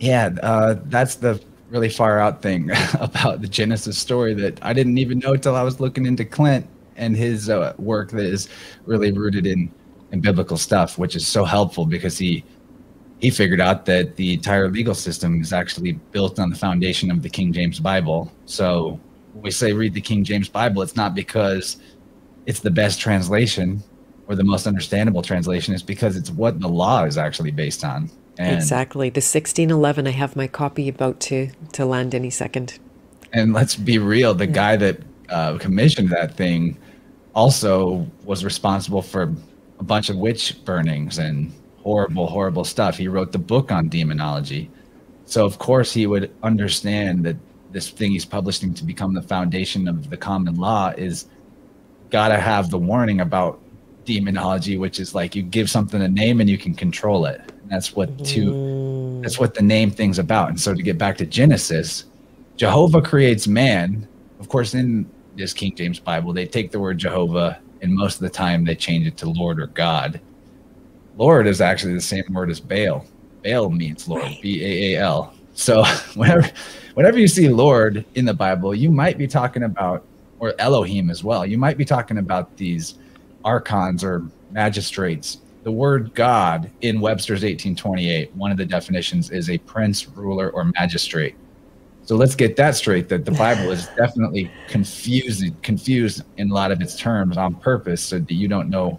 Yeah, uh, that's the really far out thing [LAUGHS] about the Genesis story that I didn't even know until I was looking into Clint and his uh, work that is really rooted in in biblical stuff, which is so helpful because he he figured out that the entire legal system is actually built on the foundation of the King James Bible. So when we say read the King James Bible, it's not because it's the best translation or the most understandable translation. It's because it's what the law is actually based on. And, exactly. The 1611, I have my copy about to, to land any second. And let's be real, the yeah. guy that uh, commissioned that thing also was responsible for a bunch of witch burnings and horrible, horrible stuff. He wrote the book on demonology. So, of course, he would understand that this thing he's publishing to become the foundation of the common law is got to have the warning about demonology, which is like you give something a name and you can control it. And that's what two, mm. that's what the name thing's about. And so to get back to Genesis, Jehovah creates man. Of course, in this King James Bible, they take the word Jehovah and most of the time they change it to Lord or God. Lord is actually the same word as Baal. Baal means Lord, B A A L. So [LAUGHS] whenever whenever you see Lord in the Bible, you might be talking about or Elohim as well. You might be talking about these archons or magistrates. The word God in Webster's 1828, one of the definitions is a prince, ruler, or magistrate. So let's get that straight that the Bible is [LAUGHS] definitely confused confused in a lot of its terms on purpose so that you don't know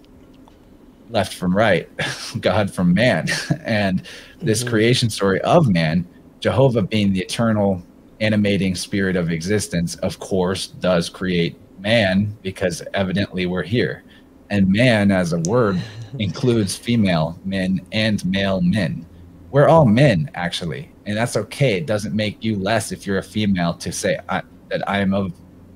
left from right, [LAUGHS] God from man. [LAUGHS] and this mm-hmm. creation story of man, Jehovah being the eternal animating spirit of existence, of course, does create man because evidently we're here. And man, as a word, [LAUGHS] includes female men and male men. We're all men, actually, and that's okay. It doesn't make you less if you're a female to say I, that I am of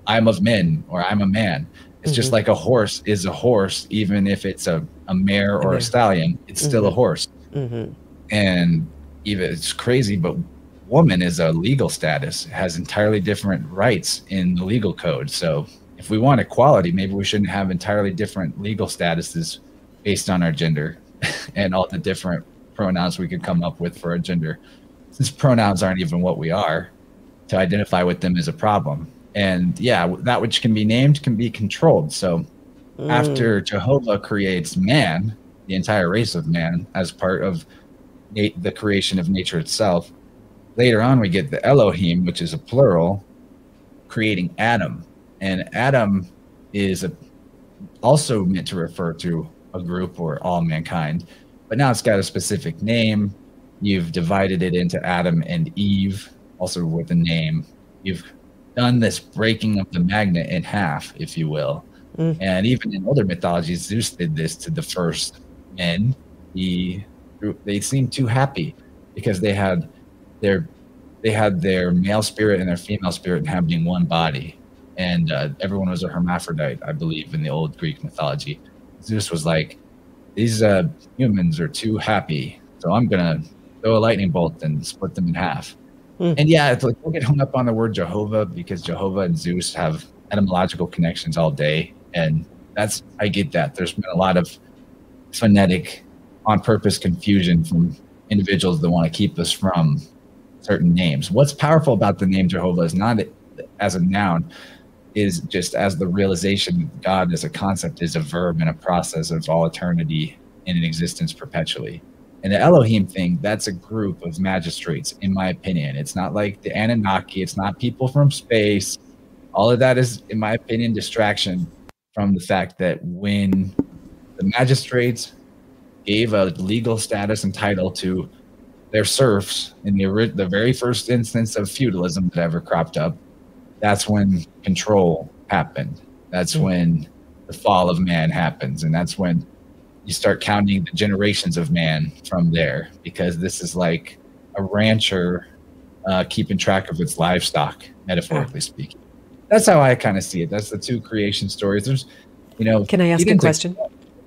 I am of men or I'm a man. It's mm-hmm. just like a horse is a horse, even if it's a a mare or a stallion, it's mm-hmm. still a mm-hmm. horse. Mm-hmm. And even it's crazy, but woman is a legal status, has entirely different rights in the legal code. So if we want equality, maybe we shouldn't have entirely different legal statuses based on our gender [LAUGHS] and all the different pronouns we could come up with for our gender. Since pronouns aren't even what we are, to identify with them is a problem. And yeah, that which can be named can be controlled. So Mm. After Jehovah creates man, the entire race of man, as part of na- the creation of nature itself, later on we get the Elohim, which is a plural, creating Adam. And Adam is a, also meant to refer to a group or all mankind, but now it's got a specific name. You've divided it into Adam and Eve, also with a name. You've done this breaking of the magnet in half, if you will. Mm. And even in other mythologies, Zeus did this to the first men. He they seemed too happy because they had their they had their male spirit and their female spirit inhabiting one body, and uh, everyone was a hermaphrodite, I believe, in the old Greek mythology. Zeus was like, "These uh, humans are too happy, so I'm gonna throw a lightning bolt and split them in half." Mm. And yeah, it's like don't get hung up on the word Jehovah because Jehovah and Zeus have etymological connections all day and that's I get that. There's been a lot of phonetic, on purpose confusion from individuals that want to keep us from certain names. What's powerful about the name Jehovah is not as a noun, is just as the realization that God as a concept is a verb and a process of all eternity in an existence perpetually. And the Elohim thing, that's a group of magistrates, in my opinion. It's not like the Anunnaki, it's not people from space. All of that is, in my opinion, distraction from the fact that when the magistrates gave a legal status and title to their serfs in the, the very first instance of feudalism that ever cropped up, that's when control happened. That's mm-hmm. when the fall of man happens. And that's when you start counting the generations of man from there, because this is like a rancher uh, keeping track of its livestock, metaphorically speaking. That's how I kind of see it. That's the two creation stories. There's, you know, can I ask a question?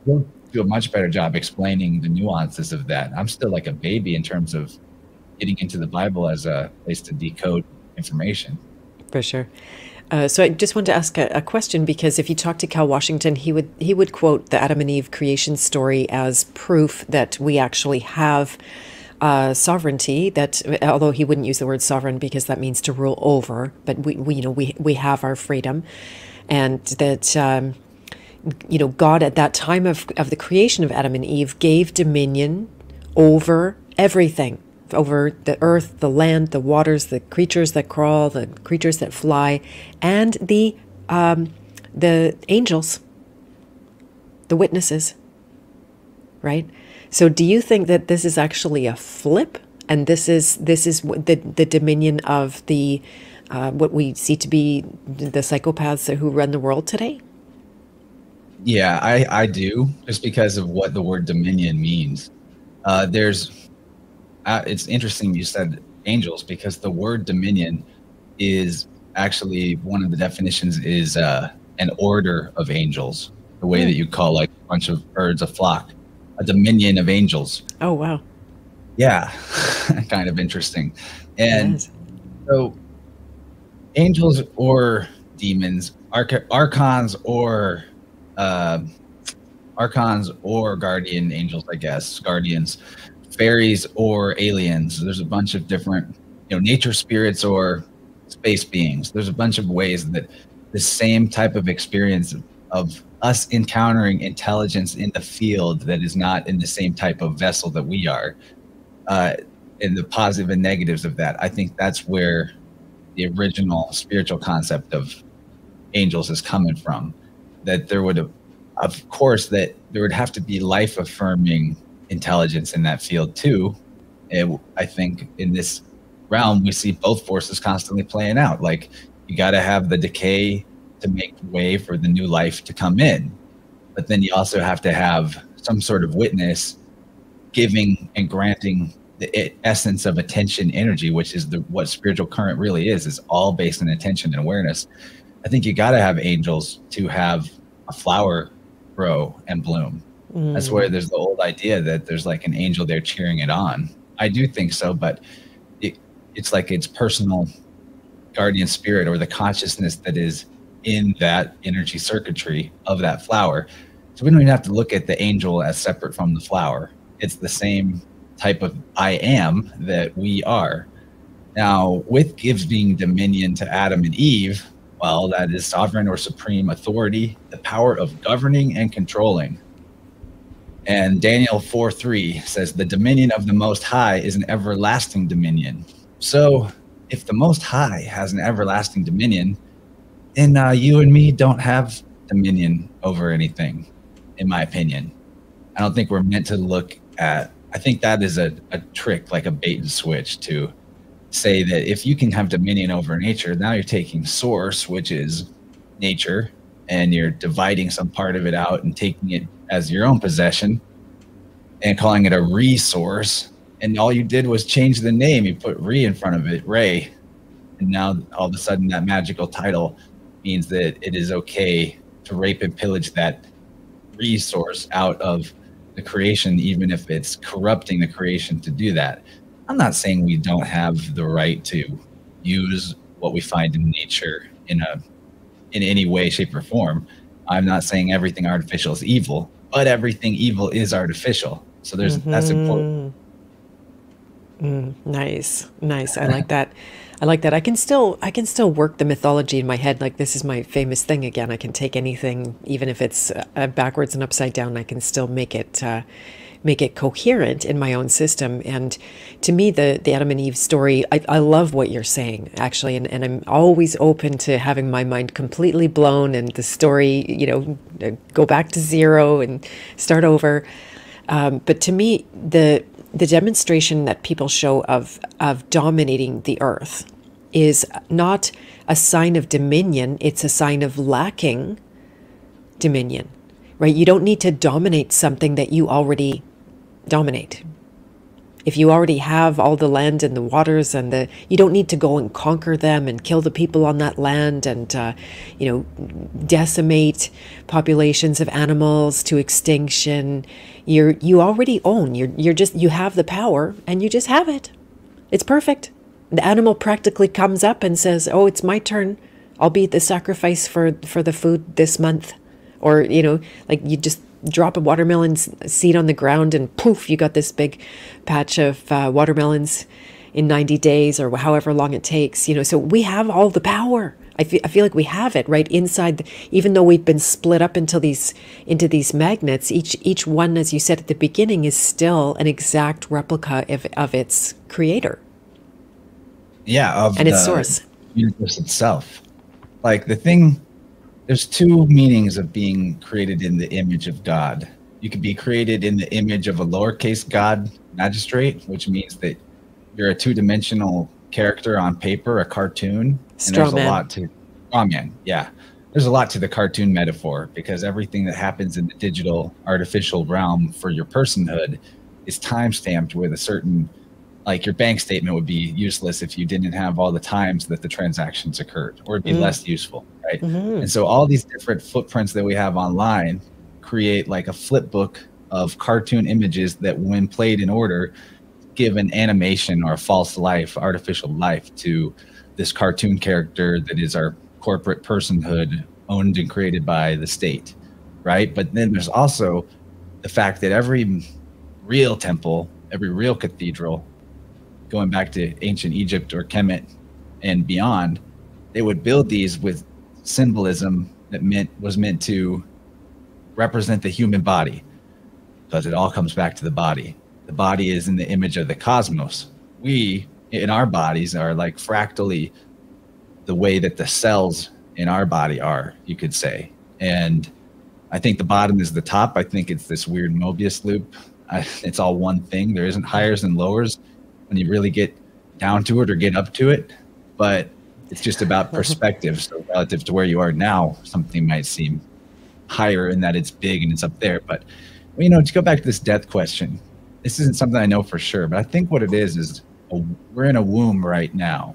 You'll do a much better job explaining the nuances of that. I'm still like a baby in terms of getting into the Bible as a place to decode information. For sure. Uh, so I just want to ask a, a, question because if you talk to Cal Washington, he would he would quote the Adam and Eve creation story as proof that we actually have uh, sovereignty. That although he wouldn't use the word sovereign because that means to rule over, but we, we you know we we have our freedom, and that. Um, you know, God at that time of, of the creation of Adam and Eve gave dominion over everything over the earth, the land, the waters, the creatures that crawl, the creatures that fly, and the um, the angels, the witnesses. Right. So, do you think that this is actually a flip, and this is this is the the dominion of the uh, what we see to be the psychopaths who run the world today? Yeah, I I do just because of what the word dominion means. Uh, there's uh, it's interesting you said angels because the word dominion is actually one of the definitions is uh, an order of angels, the way mm. that you call like a bunch of birds a flock, a dominion of angels. Oh wow! Yeah, [LAUGHS] kind of interesting. And so, angels or demons, arch- archons or uh, archons or guardian angels, I guess, guardians fairies or aliens. There's a bunch of different, you know, nature spirits or space beings. There's a bunch of ways that the same type of experience of us encountering intelligence in the field that is not in the same type of vessel that we are, uh, and the positive and negatives of that. I think that's where the original spiritual concept of angels is coming from. That there would have, of course, that there would have to be life affirming intelligence in that field too. And I think in this realm, we see both forces constantly playing out. Like you got to have the decay to make way for the new life to come in, but then you also have to have some sort of witness giving and granting the essence of attention energy, which is the what spiritual current really is, is all based on attention and awareness. I think you got to have angels to have a flower grow and bloom Mm. That's where there's the old idea that there's like an angel there cheering it on. I do think so, but it, it's like its personal guardian spirit or the consciousness that is in that energy circuitry of that flower. So we don't even have to look at the angel as separate from the flower. It's the same type of I am that we are. Now, with giving dominion to Adam and Eve, well, that is sovereign or supreme authority, the power of governing and controlling. And Daniel 4 3 says, The dominion of the Most High is an everlasting dominion. So if the Most High has an everlasting dominion, then uh, you and me don't have dominion over anything, in my opinion. I don't think we're meant to look at, I think that is a, a trick, like a bait and switch to say that if you can have dominion over nature, now you're taking source, which is nature, and you're dividing some part of it out and taking it as your own possession and calling it a resource. And all you did was change the name. You put re in front of it, Ray. And now all of a sudden that magical title means that it is okay to rape and pillage that resource out of the creation, even if it's corrupting the creation to do that. I'm not saying we don't have the right to use what we find in nature in a in any way, shape, or form. I'm not saying everything artificial is evil but everything evil is artificial. So there's mm-hmm. that's important. Mm, nice, nice. I like that. I like that. I can still I can still work the mythology in my head. Like this is my famous thing again. I can take anything, even if it's uh, backwards and upside down. I can still make it uh, make it coherent in my own system. And to me, the the Adam and Eve story, I, I love what you're saying actually, and, and I'm always open to having my mind completely blown and the story, you know, go back to zero and start over. Um, but to me, the the demonstration that people show of of dominating the earth is not a sign of dominion it's a sign of lacking dominion right? You don't need to dominate something that you already dominate if you already have all the land and the waters and the you don't need to go and conquer them and kill the people on that land and uh, you know decimate populations of animals to extinction. You're you already own you're you're just you have the power and you just have it. It's perfect. The animal practically comes up and says oh it's my turn. I'll be the sacrifice for for the food this month. Or you know like you just drop a watermelon seed on the ground and poof, you got this big patch of uh, watermelons in 90 days or however long it takes. You know, so we have all the power. I feel, I feel like we have it right inside. The, even though we've been split up into these into these magnets, each each one, as you said at the beginning, is still an exact replica of, of its creator. Yeah, of and its source, universe itself. Like the thing there's two meanings of being created in the image of God. You could be created in the image of a lowercase god magistrate, which means that you're a two dimensional character on paper, a cartoon. and there's man. a lot to man, yeah. There's a lot to the cartoon metaphor because everything that happens in the digital artificial realm for your personhood is time stamped with a certain like your bank statement would be useless if you didn't have all the times that the transactions occurred or it'd be mm. less useful right mm-hmm. and so all these different footprints that we have online create like a flip book of cartoon images that when played in order give an animation or a false life artificial life to this cartoon character that is our corporate personhood owned and created by the state right but then there's also the fact that every real temple every real cathedral going back to ancient Egypt or Kemet and beyond, they would build these with symbolism that meant was meant to represent the human body because it all comes back to the body. The body is in the image of the cosmos. We in our bodies are like fractally the way that the cells in our body are, you could say. And I think the bottom is the top. I think it's this weird Mobius loop. I, [LAUGHS] it's all one thing. There isn't highers and lowers when you really get down to it or get up to it. But it's just about [LAUGHS] perspective. So relative to where you are now, something might seem higher in that it's big and it's up there. But you know, to go back to this death question, this isn't something I know for sure, but I think what it is is a, we're in a womb right now,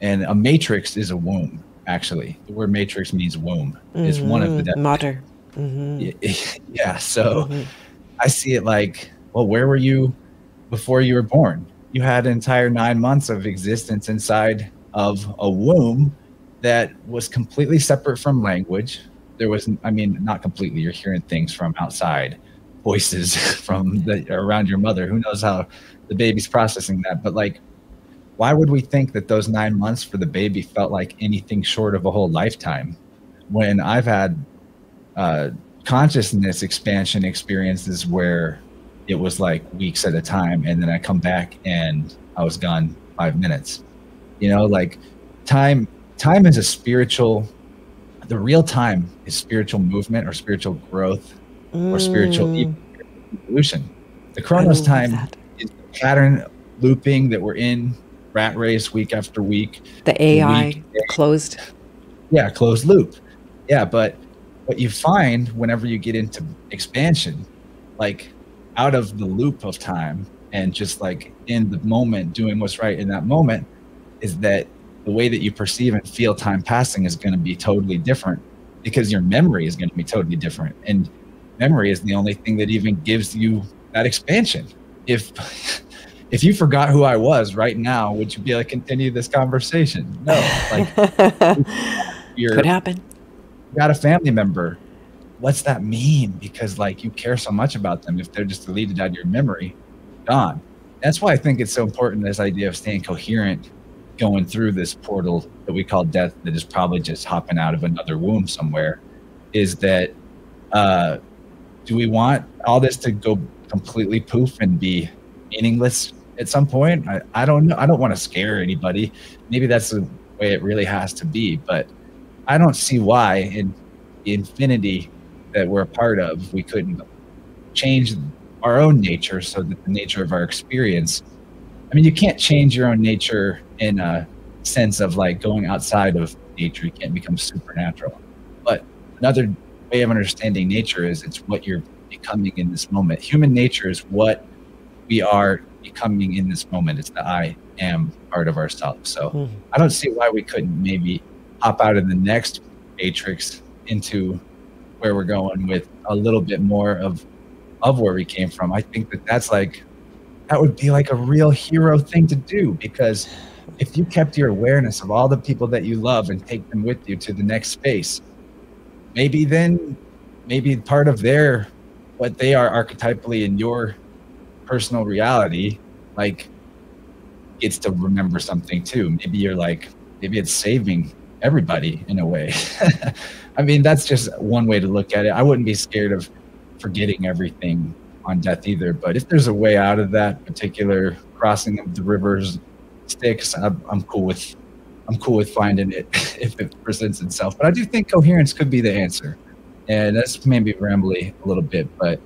and a matrix is a womb. Actually, the word matrix means womb. Mm-hmm. It's one of the mm-hmm. mother. Mm-hmm. [LAUGHS] Yeah. So mm-hmm. I see it like, well, where were you before you were born? You had an entire nine months of existence inside of a womb that was completely separate from language. There was, I mean, not completely. You're hearing things from outside, voices [LAUGHS] from the around your mother. Who knows how the baby's processing that? But like, why would we think that those nine months for the baby felt like anything short of a whole lifetime? When I've had uh, consciousness expansion experiences where it was like weeks at a time and then i come back and i was gone five minutes you know like time time is a spiritual the real time is spiritual movement or spiritual growth mm. or spiritual mm. evolution the chronos time that. is the pattern looping that we're in rat race week after week the ai week, closed yeah closed loop yeah but what you find whenever you get into expansion like out of the loop of time and just like in the moment doing what's right in that moment is that the way that you perceive and feel time passing is going to be totally different because your memory is going to be totally different. And memory is the only thing that even gives you that expansion. If [LAUGHS] if you forgot who i was right now would you be able to continue this conversation? No like [LAUGHS] you could happen. you got a family member what's that mean? Because like you care so much about them. If they're just deleted out of your memory, gone. That's why I think it's so important this idea of staying coherent going through this portal that we call death that is probably just hopping out of another womb somewhere is that uh, do we want all this to go completely poof and be meaningless at some point? I, I don't know. I don't want to scare anybody. Maybe that's the way it really has to be, but I don't see why in infinity that we're a part of, we couldn't change our own nature so that the nature of our experience. I mean, you can't change your own nature in a sense of like going outside of nature. You can't become supernatural. But another way of understanding nature is it's what you're becoming in this moment. Human nature is what we are becoming in this moment. It's the I am part of ourselves. So mm. I don't see why we couldn't maybe hop out of the next matrix into where we're going with a little bit more of of where we came from. I think that that's like that would be like a real hero thing to do because if you kept your awareness of all the people that you love and take them with you to the next space, maybe then maybe part of their what they are archetypally in your personal reality like gets to remember something too. Maybe you're like maybe it's saving everybody in a way. [LAUGHS] I mean, that's just one way to look at it. I wouldn't be scared of forgetting everything on death either. But if there's a way out of that particular crossing of the rivers Styx, I'm, I'm cool with I'm cool with finding it [LAUGHS] if it presents itself. But I do think coherence could be the answer. And that's maybe rambly a little bit, but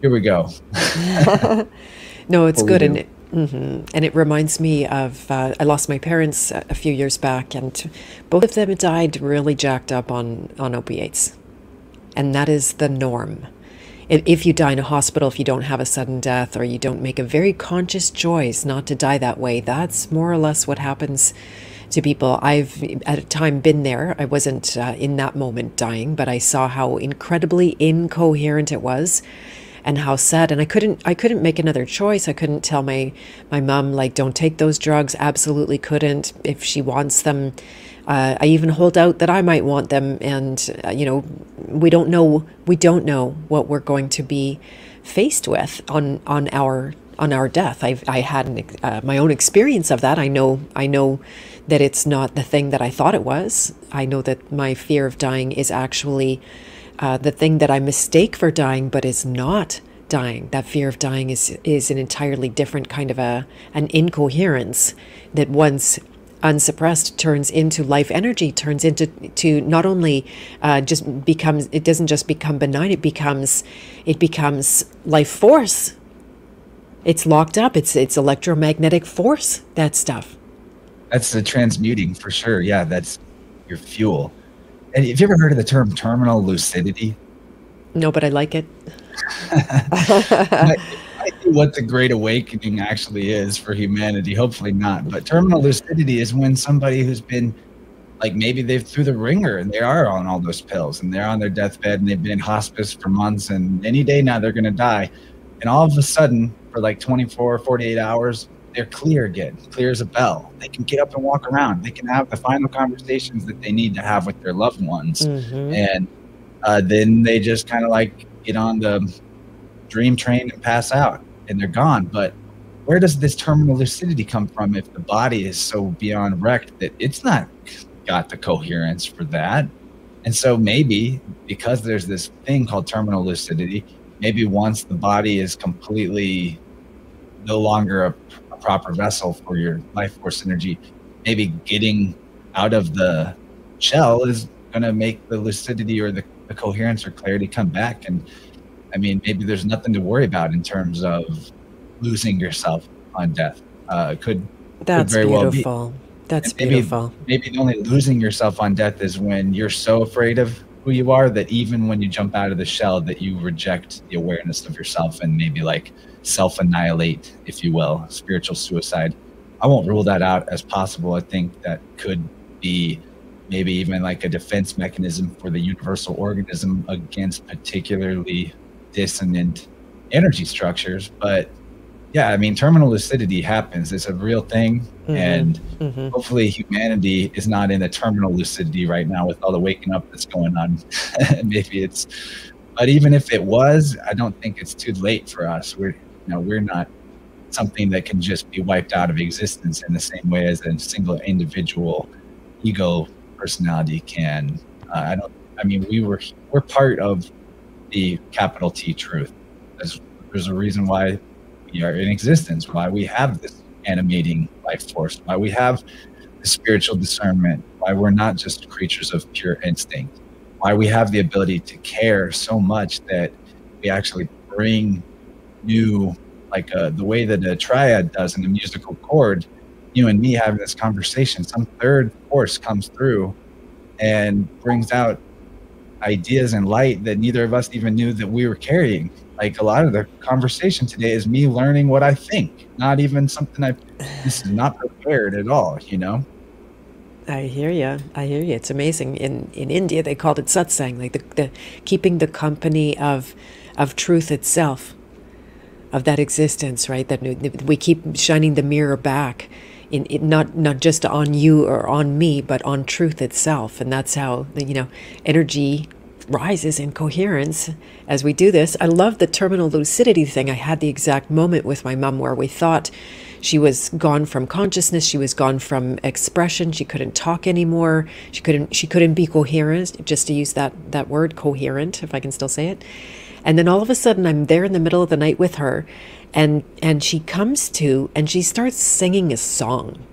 here we go. [LAUGHS] no, it's good. And it, mm-hmm. and it reminds me of uh, I lost my parents a few years back, and both of them died really jacked up on, on opiates. And that is the norm if you die in a hospital, if you don't have a sudden death or you don't make a very conscious choice not to die that way, that's more or less what happens to people. I've at a time been there. I wasn't uh, in that moment dying, but I saw how incredibly incoherent it was and how sad and I couldn't I couldn't make another choice. I couldn't tell my my mom like don't take those drugs. Absolutely couldn't. If she wants them, uh, I even hold out that I might want them, and uh, you know, we don't know we don't know what we're going to be faced with on on our on our death. I've I had an, uh, my own experience of that. I know I know that it's not the thing that I thought it was. I know that my fear of dying is actually uh, the thing that I mistake for dying, but is not dying. That fear of dying is is an entirely different kind of a an incoherence that once unsuppressed turns into life energy turns into to not only uh, just becomes it doesn't just become benign it becomes it becomes life force. It's locked up. It's it's electromagnetic force that stuff. That's the transmuting for sure. Yeah that's your fuel and have you ever heard of the term terminal lucidity no but i like it [LAUGHS] I, I what the Great Awakening actually is for humanity. Hopefully not. But terminal lucidity is when somebody who's been like maybe they've through the ringer and they are on all those pills and they're on their deathbed and they've been in hospice for months and any day now they're going to die. And all of a sudden, for like 24, 48 hours, they're clear again, clear as a bell. They can get up and walk around. They can have the final conversations that they need to have with their loved ones. Mm-hmm. And uh, then they just kind of like get on the dream train and pass out and they're gone. But where does this terminal lucidity come from if the body is so beyond wrecked that it's not got the coherence for that? And so maybe because there's this thing called terminal lucidity, maybe once the body is completely no longer a, a proper vessel for your life force energy, maybe getting out of the shell is going to make the lucidity or the, the coherence or clarity come back. And I mean, maybe there's nothing to worry about in terms of losing yourself on death. Uh, could that's could very beautiful. Well be. That's maybe, beautiful. Maybe the only losing yourself on death is when you're so afraid of who you are that even when you jump out of the shell, that you reject the awareness of yourself and maybe like self annihilate, if you will, spiritual suicide. I won't rule that out as possible. I think that could be maybe even like a defense mechanism for the universal organism against particularly dissonant energy structures. But yeah, I mean, terminal lucidity happens. It's a real thing. Mm-hmm. And mm-hmm. hopefully, humanity is not in a terminal lucidity right now with all the waking up that's going on. [LAUGHS] Maybe it's, but even if it was, I don't think it's too late for us. We're, know, we're not something that can just be wiped out of existence in the same way as a single individual ego personality can. Uh, I don't. I mean, we were we're part of the capital T truth. There's, there's a reason why we are in existence, why we have this animating life force, why we have the spiritual discernment, why we're not just creatures of pure instinct, why we have the ability to care so much that we actually bring new like uh, the way that a triad does in a musical chord, you and me having this conversation, some third force comes through and brings out ideas and light that neither of us even knew that we were carrying. Like a lot of the conversation today is me learning what I think, not even something I. This is not prepared at all, you know. I hear you. I hear you. It's amazing. In in India, they called it satsang, like the, the keeping the company of of truth itself of that existence, right? That we keep shining the mirror back in, in, not not just on you or on me, but on truth itself, and that's how you know energy rises in coherence as we do this. I love the terminal lucidity thing. I had the exact moment with my mom where we thought she was gone from consciousness, she was gone from expression, she couldn't talk anymore, she couldn't she couldn't be coherent, just to use that that word coherent, if I can still say it. And then all of a sudden I'm there in the middle of the night with her and and she comes to and she starts singing a song.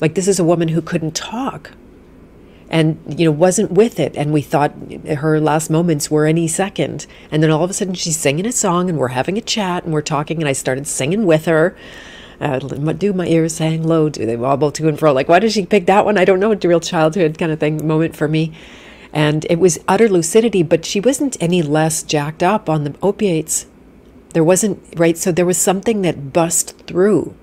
Like this is a woman who couldn't talk and you know wasn't with it. And we thought her last moments were any second. And then all of a sudden she's singing a song and we're having a chat and we're talking and i started singing with her. Uh, do my ears hang low? Do they wobble to and fro? Like why did she pick that one? I don't know. A real childhood kind of thing moment for me and it was utter lucidity, but she wasn't any less jacked up on the opiates. There wasn't, right? So there was something that bust through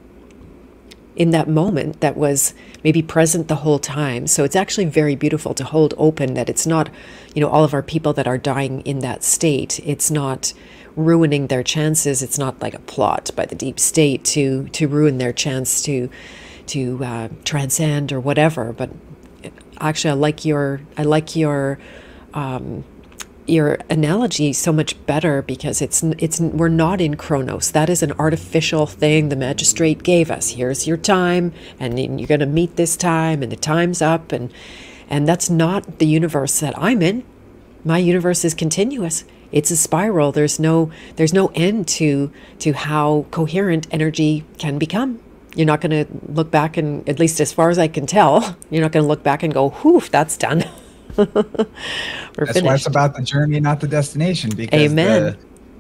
in that moment that was maybe present the whole time. So it's actually very beautiful to hold open that it's not, you know, all of our people that are dying in that state. It's not ruining their chances. It's not like a plot by the deep state to to ruin their chance to to uh, transcend or whatever. But actually I like your I like your um, your analogy so much better because it's it's we're not in Chronos. That is an artificial thing the magistrate gave us. Here's your time, and you're going to meet this time, and the time's up, and and that's not the universe that I'm in. My universe is continuous. It's a spiral. There's no there's no end to to how coherent energy can become. You're not going to look back and, at least as far as I can tell, [LAUGHS] you're not going to look back and go, whew, that's done. [LAUGHS] we're that's finished. why it's about the journey, not the destination. Because Amen. The,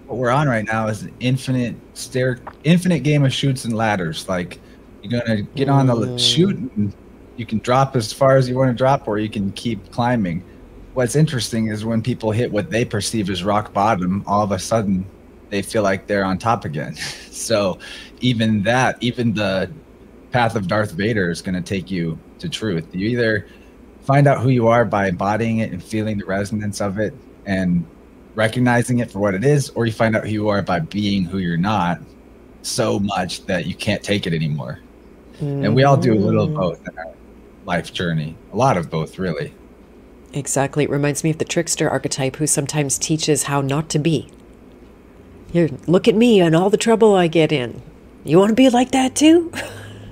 what we're on right now is an infinite stair, infinite game of chutes and ladders. Like you're going to get on the mm. chute and you can drop as far as you want to drop, or you can keep climbing. What's interesting is when people hit what they perceive as rock bottom, all of a sudden they feel like they're on top again. [LAUGHS] so even that, even the path of Darth Vader is going to take you to truth. You either find out who you are by embodying it and feeling the resonance of it and recognizing it for what it is, or you find out who you are by being who you're not so much that you can't take it anymore. Mm-hmm. And we all do a little of mm. both in our life journey, a lot of both, really. Exactly. It reminds me of the trickster archetype who sometimes teaches how not to be. Here, look at me and all the trouble I get in. You want to be like that too? [LAUGHS]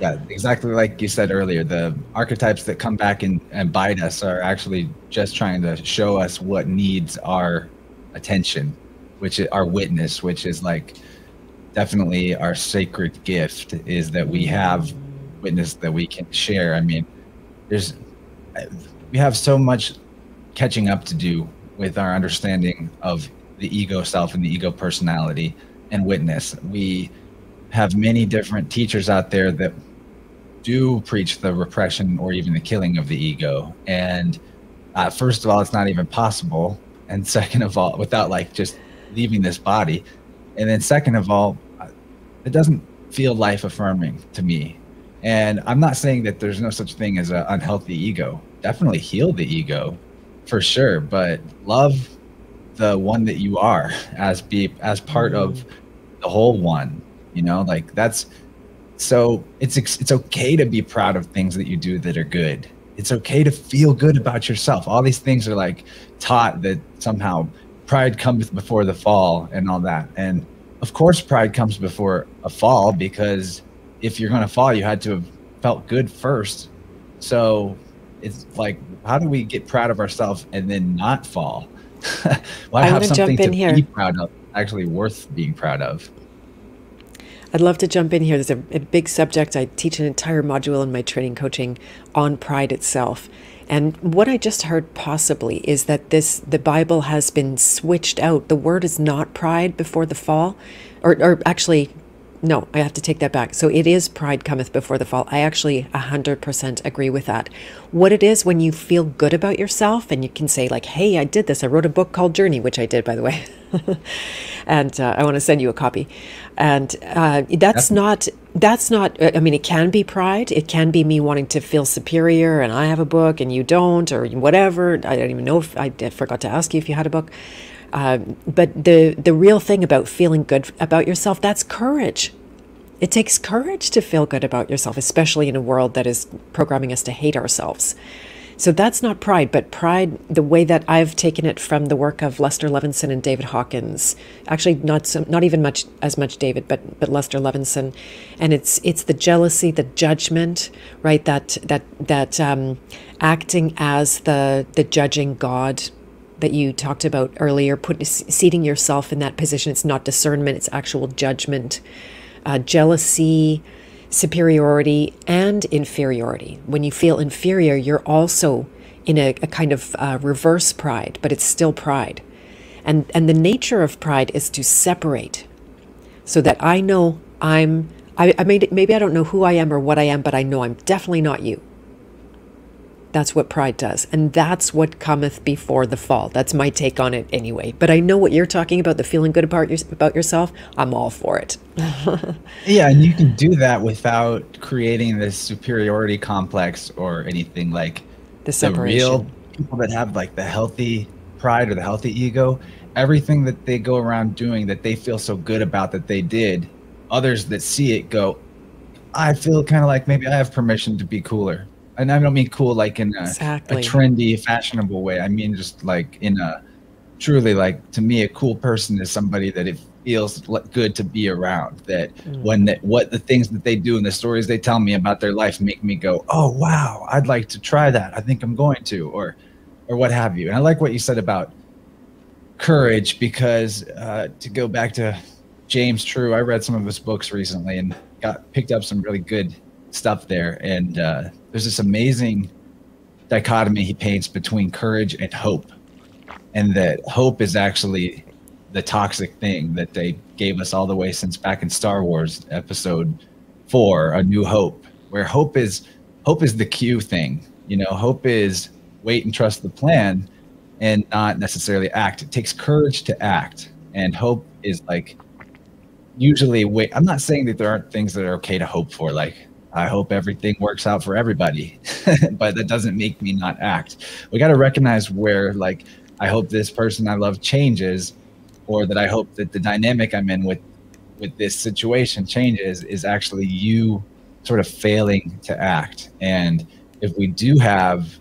yeah, exactly like you said earlier. The archetypes that come back and, and bite us are actually just trying to show us what needs our attention, which is our witness, which is like definitely our sacred gift is that we have witness that we can share. I mean, there's we have so much catching up to do with our understanding of the ego self and the ego personality and witness. We have many different teachers out there that do preach the repression or even the killing of the ego. And uh, first of all, it's not even possible. And [LAUGHS] second of all, without like just leaving this body. And then second of all, it doesn't feel life affirming to me. And I'm not saying that there's no such thing as an unhealthy ego. Definitely heal the ego for sure. But love the one that you are as be as part of mm-hmm. the whole one you know like that's so it's it's okay to be proud of things that you do that are good it's okay to feel good about yourself all these things are like taught that somehow pride comes before the fall and all that and of course, pride comes before a fall because if you're going to fall, you had to have felt good first. So it's like, how do we get proud of ourselves and then not fall? [LAUGHS] Why I have something to here. be proud of, actually worth being proud of? I'd love to jump in here. There's a, a, big subject. I teach an entire module in my training coaching on pride itself. And what I just heard possibly is that this the Bible has been switched out. The word is not pride before the fall, or, or actually no, I have to take that back. So it is pride cometh before the fall. I actually 100% agree with that. What it is when you feel good about yourself and you can say, like, hey, I did this. I wrote a book called Journey, which I did, by the way. [LAUGHS] and uh, I want to send you a copy. And uh, that's not, that's not, I mean, it can be pride. It can be me wanting to feel superior and I have a book and you don't, or whatever. I don't even know if I, I forgot to ask you if you had a book. Uh, but the the real thing about feeling good about yourself that's courage. It takes courage to feel good about yourself, especially in a world that is programming us to hate ourselves. So that's not pride, but pride, the way that I've taken it from the work of Lester Levinson and David Hawkins, actually not so, not even much as much David, but but Lester Levinson, and it's it's the jealousy, the judgment, right? That that that um, acting as the the judging God that you talked about earlier, put seating yourself in that position. It's not discernment; it's actual judgment, uh, jealousy, superiority, and inferiority. When you feel inferior, you're also in a, a kind of uh, reverse pride, but it's still pride. And and the nature of pride is to separate, so that I know I'm. I, I made maybe I don't know who I am or what I am, but I know I'm definitely not you. That's what pride does. And that's what cometh before the fall. That's my take on it anyway. But I know what you're talking about the feeling good about, your, about yourself. I'm all for it. [LAUGHS] yeah. And you can do that without creating this superiority complex or anything like the, separation. the real people that have like the healthy pride or the healthy ego. Everything that they go around doing that they feel so good about that they did, others that see it go, I feel kind of like maybe I have permission to be cooler and I don't mean cool like in a, exactly. a trendy, fashionable way. I mean just like in a truly like to me, a cool person is somebody that it feels good to be around. That mm. when that what the things that they do and the stories they tell me about their life make me go, oh wow, I'd like to try that. I think I'm going to, or or what have you. And I like what you said about courage because uh, to go back to James True, I read some of his books recently and got picked up some really good stuff there. And uh, there's this amazing dichotomy he paints between courage and hope, and that hope is actually the toxic thing that they gave us all the way since back in Star Wars Episode Four, A New Hope, where hope is hope is the cue thing. You know, hope is wait and trust the plan and not necessarily act. It takes courage to act, and hope is like usually wait. I'm not saying that there aren't things that are okay to hope for, like I hope everything works out for everybody, [LAUGHS] but that doesn't make me not act. We got to recognize where, like, I hope this person I love changes, or that I hope that the dynamic I'm in with with this situation changes is actually you sort of failing to act. And if we do have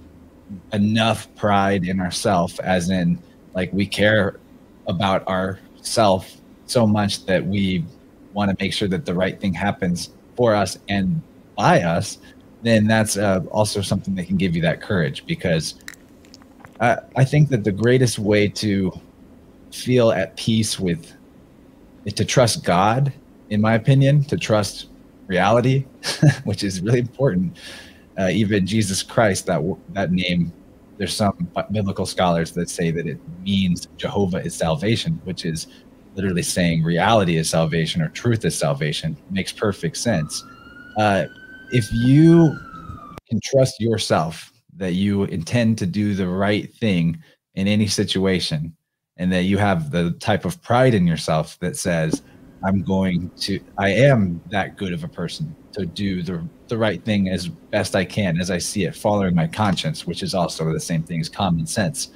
enough pride in ourself, as in like we care about ourself so much that we want to make sure that the right thing happens for us and by us, then that's uh, also something that can give you that courage because I, I think that the greatest way to feel at peace with is to trust God, in my opinion, to trust reality, [LAUGHS] which is really important. Uh, even Jesus Christ, that that name, there's some biblical scholars that say that it means Jehovah is salvation, which is literally saying reality is salvation or truth is salvation. Makes perfect sense. Uh, if you can trust yourself that you intend to do the right thing in any situation and that you have the type of pride in yourself that says i'm going to i am that good of a person to do the, the right thing as best i can as i see it following my conscience which is also the same thing as common sense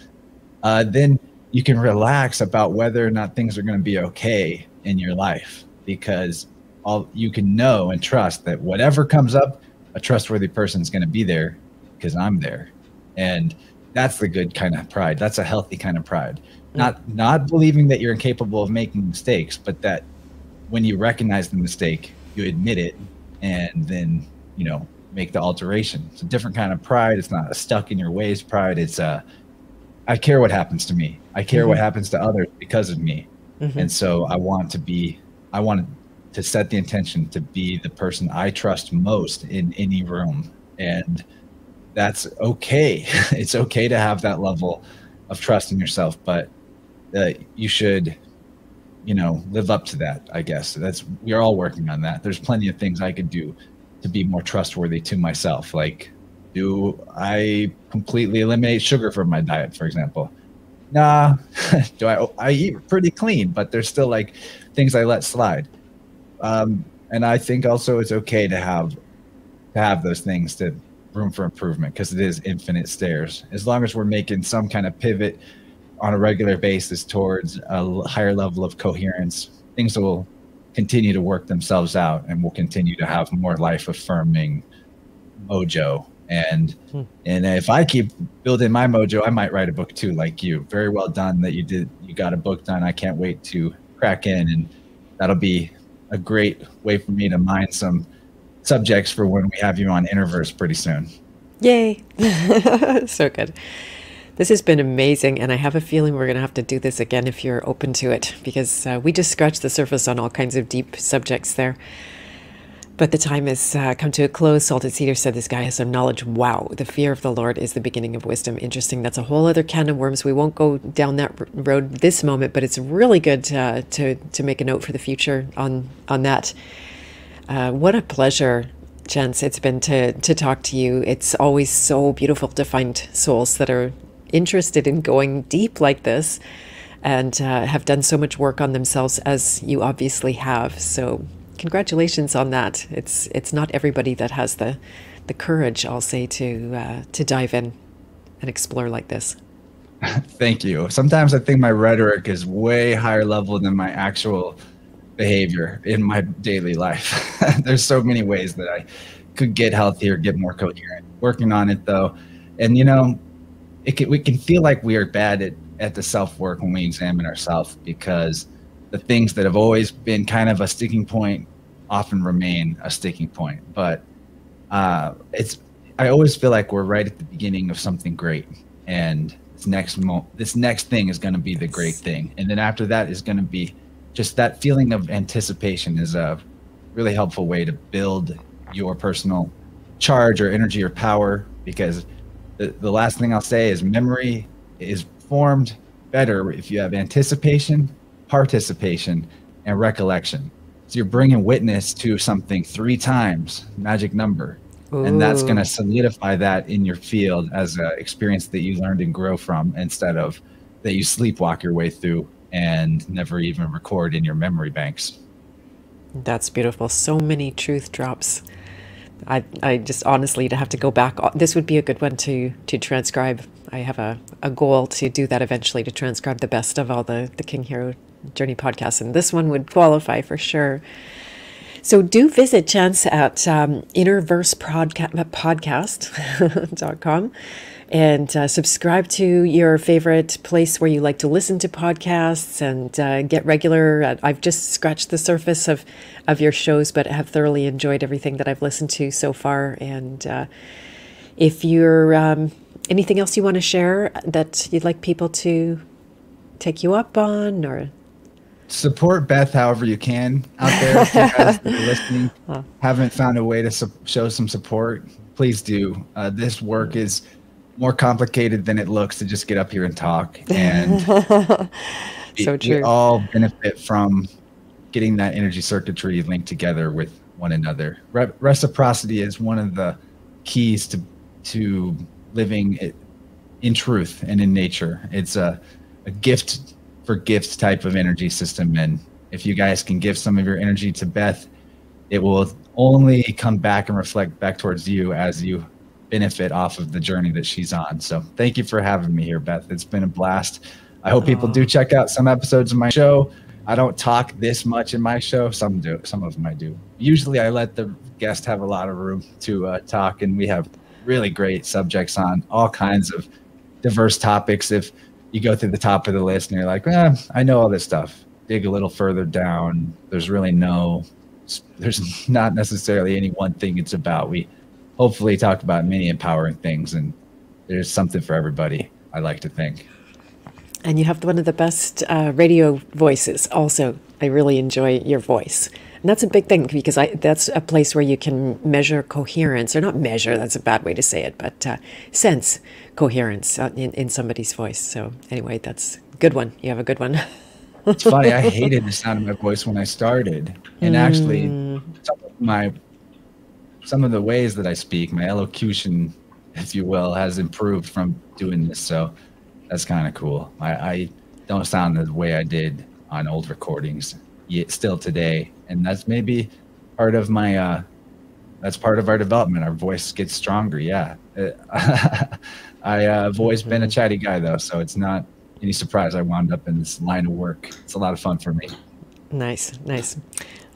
uh, then you can relax about whether or not things are going to be okay in your life because all you can know and trust that whatever comes up, a trustworthy person is going to be there because I'm there, and that's the good kind of pride. That's a healthy kind of pride. Mm. Not not believing that you're incapable of making mistakes, but that when you recognize the mistake, you admit it, and then you know make the alteration. It's a different kind of pride. It's not a stuck in your ways pride. It's a I care what happens to me. I care mm-hmm. what happens to others because of me. Mm-hmm. And so I want to be I want to set the intention to be the person I trust most in any room. And that's okay. [LAUGHS] it's okay to have that level of trust in yourself, but uh, you should you know live up to that i guess. That's we're all working on that. There's plenty of things i could do to be more trustworthy to myself. Like do i completely eliminate sugar from my diet for example? Nah. [LAUGHS] Do i i eat pretty clean but there's still like things i let slide um and i think also it's okay to have to have those things to room for improvement because it is infinite stairs as long as we're making some kind of pivot on a regular basis towards a higher level of coherence, things will continue to work themselves out and we'll continue to have more life affirming mojo. And hmm. and if I keep building my mojo, I might write a book too, like you. Very well done that you did you got a book done. I can't wait to crack in and that'll be a great way for me to mine some subjects for when we have you on InnerVerse pretty soon. Yay. [LAUGHS] so good. This has been amazing, and I have a feeling we're going to have to do this again if you're open to it, because uh, we just scratched the surface on all kinds of deep subjects there. But the time has uh, come to a close. Salted Cedar said this guy has some knowledge. Wow, the fear of the Lord is the beginning of wisdom. Interesting. That's a whole other can of worms. We won't go down that road this moment, but it's really good to to, to make a note for the future on on that. Uh, what a pleasure Chance, it's been to to talk to you. It's always so beautiful to find souls that are interested in going deep like this and uh, have done so much work on themselves as you obviously have. So congratulations on that. It's it's not everybody that has the the courage, I'll say, to uh, to dive in and explore like this. [LAUGHS] Thank you. Sometimes I think my rhetoric is way higher level than my actual behavior in my daily life. [LAUGHS] There's so many ways that I could get healthier, get more coherent. Working on it though, and you know, it can, we can feel like we are bad at, at the self work when we examine ourselves because the things that have always been kind of a sticking point often remain a sticking point. But uh, it's I always feel like we're right at the beginning of something great, and this next mo- this next thing is going to be the great thing, and then after that is going to be just that feeling of anticipation is a really helpful way to build your personal charge or energy or power because the, the last thing I'll say is memory is formed better if you have anticipation, participation, and recollection. So you're bringing witness to something three times, magic number. Ooh. And that's going to solidify that in your field as an experience that you learned and grow from instead of that you sleepwalk your way through and never even record in your memory banks. That's beautiful. So many truth drops. I, I just honestly to have to go back. This would be a good one to to transcribe. I have a, a goal to do that eventually to transcribe the best of all the the King Hero Journey podcasts, and this one would qualify for sure. So do visit Chance at um, innerversepodcast.com [LAUGHS] and uh, subscribe to your favorite place where you like to listen to podcasts and uh, get regular. I've just scratched the surface of, of your shows, but have thoroughly enjoyed everything that I've listened to so far. And uh, if you're um, anything else you want to share that you'd like people to take you up on or support Beth however you can out there. If you guys are listening, [LAUGHS] haven't found a way to show some support, please do. Uh, this work is more complicated than it looks to just get up here and talk. And [LAUGHS] so true. we all benefit from getting that energy circuitry linked together with one another. Re- reciprocity is one of the keys to to living it in truth and in nature. It's a, a gift for gifts type of energy system. And if you guys can give some of your energy to Beth, it will only come back and reflect back towards you as you benefit off of the journey that she's on. So thank you for having me here, Beth. It's been a blast. I hope people do check out some episodes of my show. I don't talk this much in my show. Some do. Some of them I do. Usually, I let the guest have a lot of room to uh, talk, and we have really great subjects on all kinds of diverse topics. If you go through the top of the list and you're like, eh, I know all this stuff, dig a little further down, there's really no, there's [LAUGHS] not necessarily any one thing it's about. We hopefully talk about many empowering things, and there's something for everybody. I like to think. And you have one of the best uh, radio voices. Also, I really enjoy your voice. And that's a big thing because I, that's a place where you can measure coherence, or not measure, that's a bad way to say it, but uh, sense coherence uh, in, in somebody's voice. So, anyway, that's good one. You have a good one. it's funny. I [LAUGHS] hated the sound of my voice when I started. And actually, mm. some of my some of the ways that I speak, my elocution, if you will, has improved from doing this. So that's kind of cool. I, I don't sound the way I did on old recordings yet still today and that's maybe part of my uh that's part of our development our voice gets stronger yeah [LAUGHS] i uh, have always been a chatty guy though so it's not any surprise i wound up in this line of work it's a lot of fun for me nice nice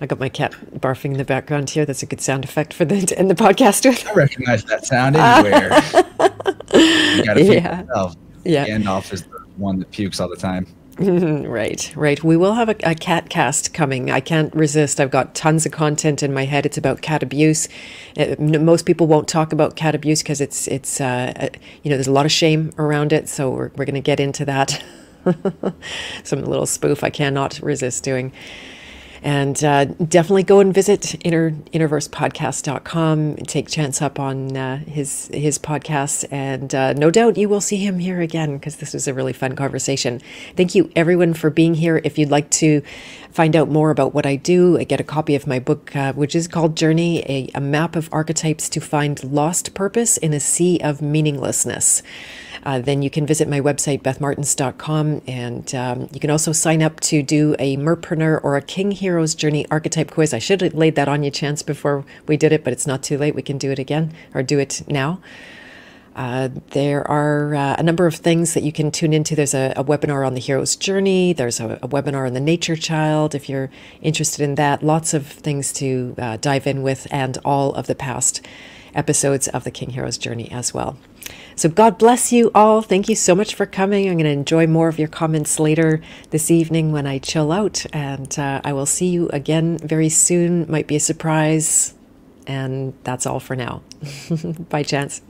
I got my cat barfing in the background here. That's a good sound effect for the to end the podcast with. I recognize that sound anywhere. [LAUGHS] you gotta yeah. yourself. Yeah. Gandalf is the one that pukes all the time. [LAUGHS] right, right. We will have a, a, cat cast coming. I can't resist. I've got tons of content in my head. It's about cat abuse. Uh, most people won't talk about cat abuse because it's it's uh, uh, you know there's a lot of shame around it. So we're we're going to get into that. [LAUGHS] Some little spoof I cannot resist doing. And uh, definitely go and visit inner, innerversepodcast.com. Take chance up on uh, his his podcast, and uh, no doubt you will see him here again because this was a really fun conversation. Thank you everyone for being here. If you'd like to find out more about what I do, get a copy of my book, uh, which is called Journey: a, a map of archetypes to find lost purpose in a sea of meaninglessness uh, then you can visit my website, bethmartens.com. And um, you can also sign up to do a Merpreneur or a King Heroes Journey archetype quiz. I should have laid that on you, Chance, before we did it, but it's not too late. We can do it again or do it now. Uh, there are uh, a number of things that you can tune into. There's a, a webinar on the hero's journey. There's a, a, webinar on the nature child if you're interested in that. Lots of things to uh, dive in with, and all of the past episodes of the King Hero's journey as well. So God bless you all. Thank you so much for coming. I'm going to enjoy more of your comments later this evening when I chill out. And uh, I will see you again very soon. Might be a surprise. And that's all for now. [LAUGHS] By chance.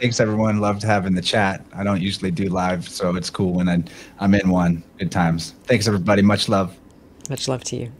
Thanks, everyone. Loved having the chat. I don't usually do live, so it's cool when I, I'm in one. Good times. Thanks, everybody. Much love. Much love to you.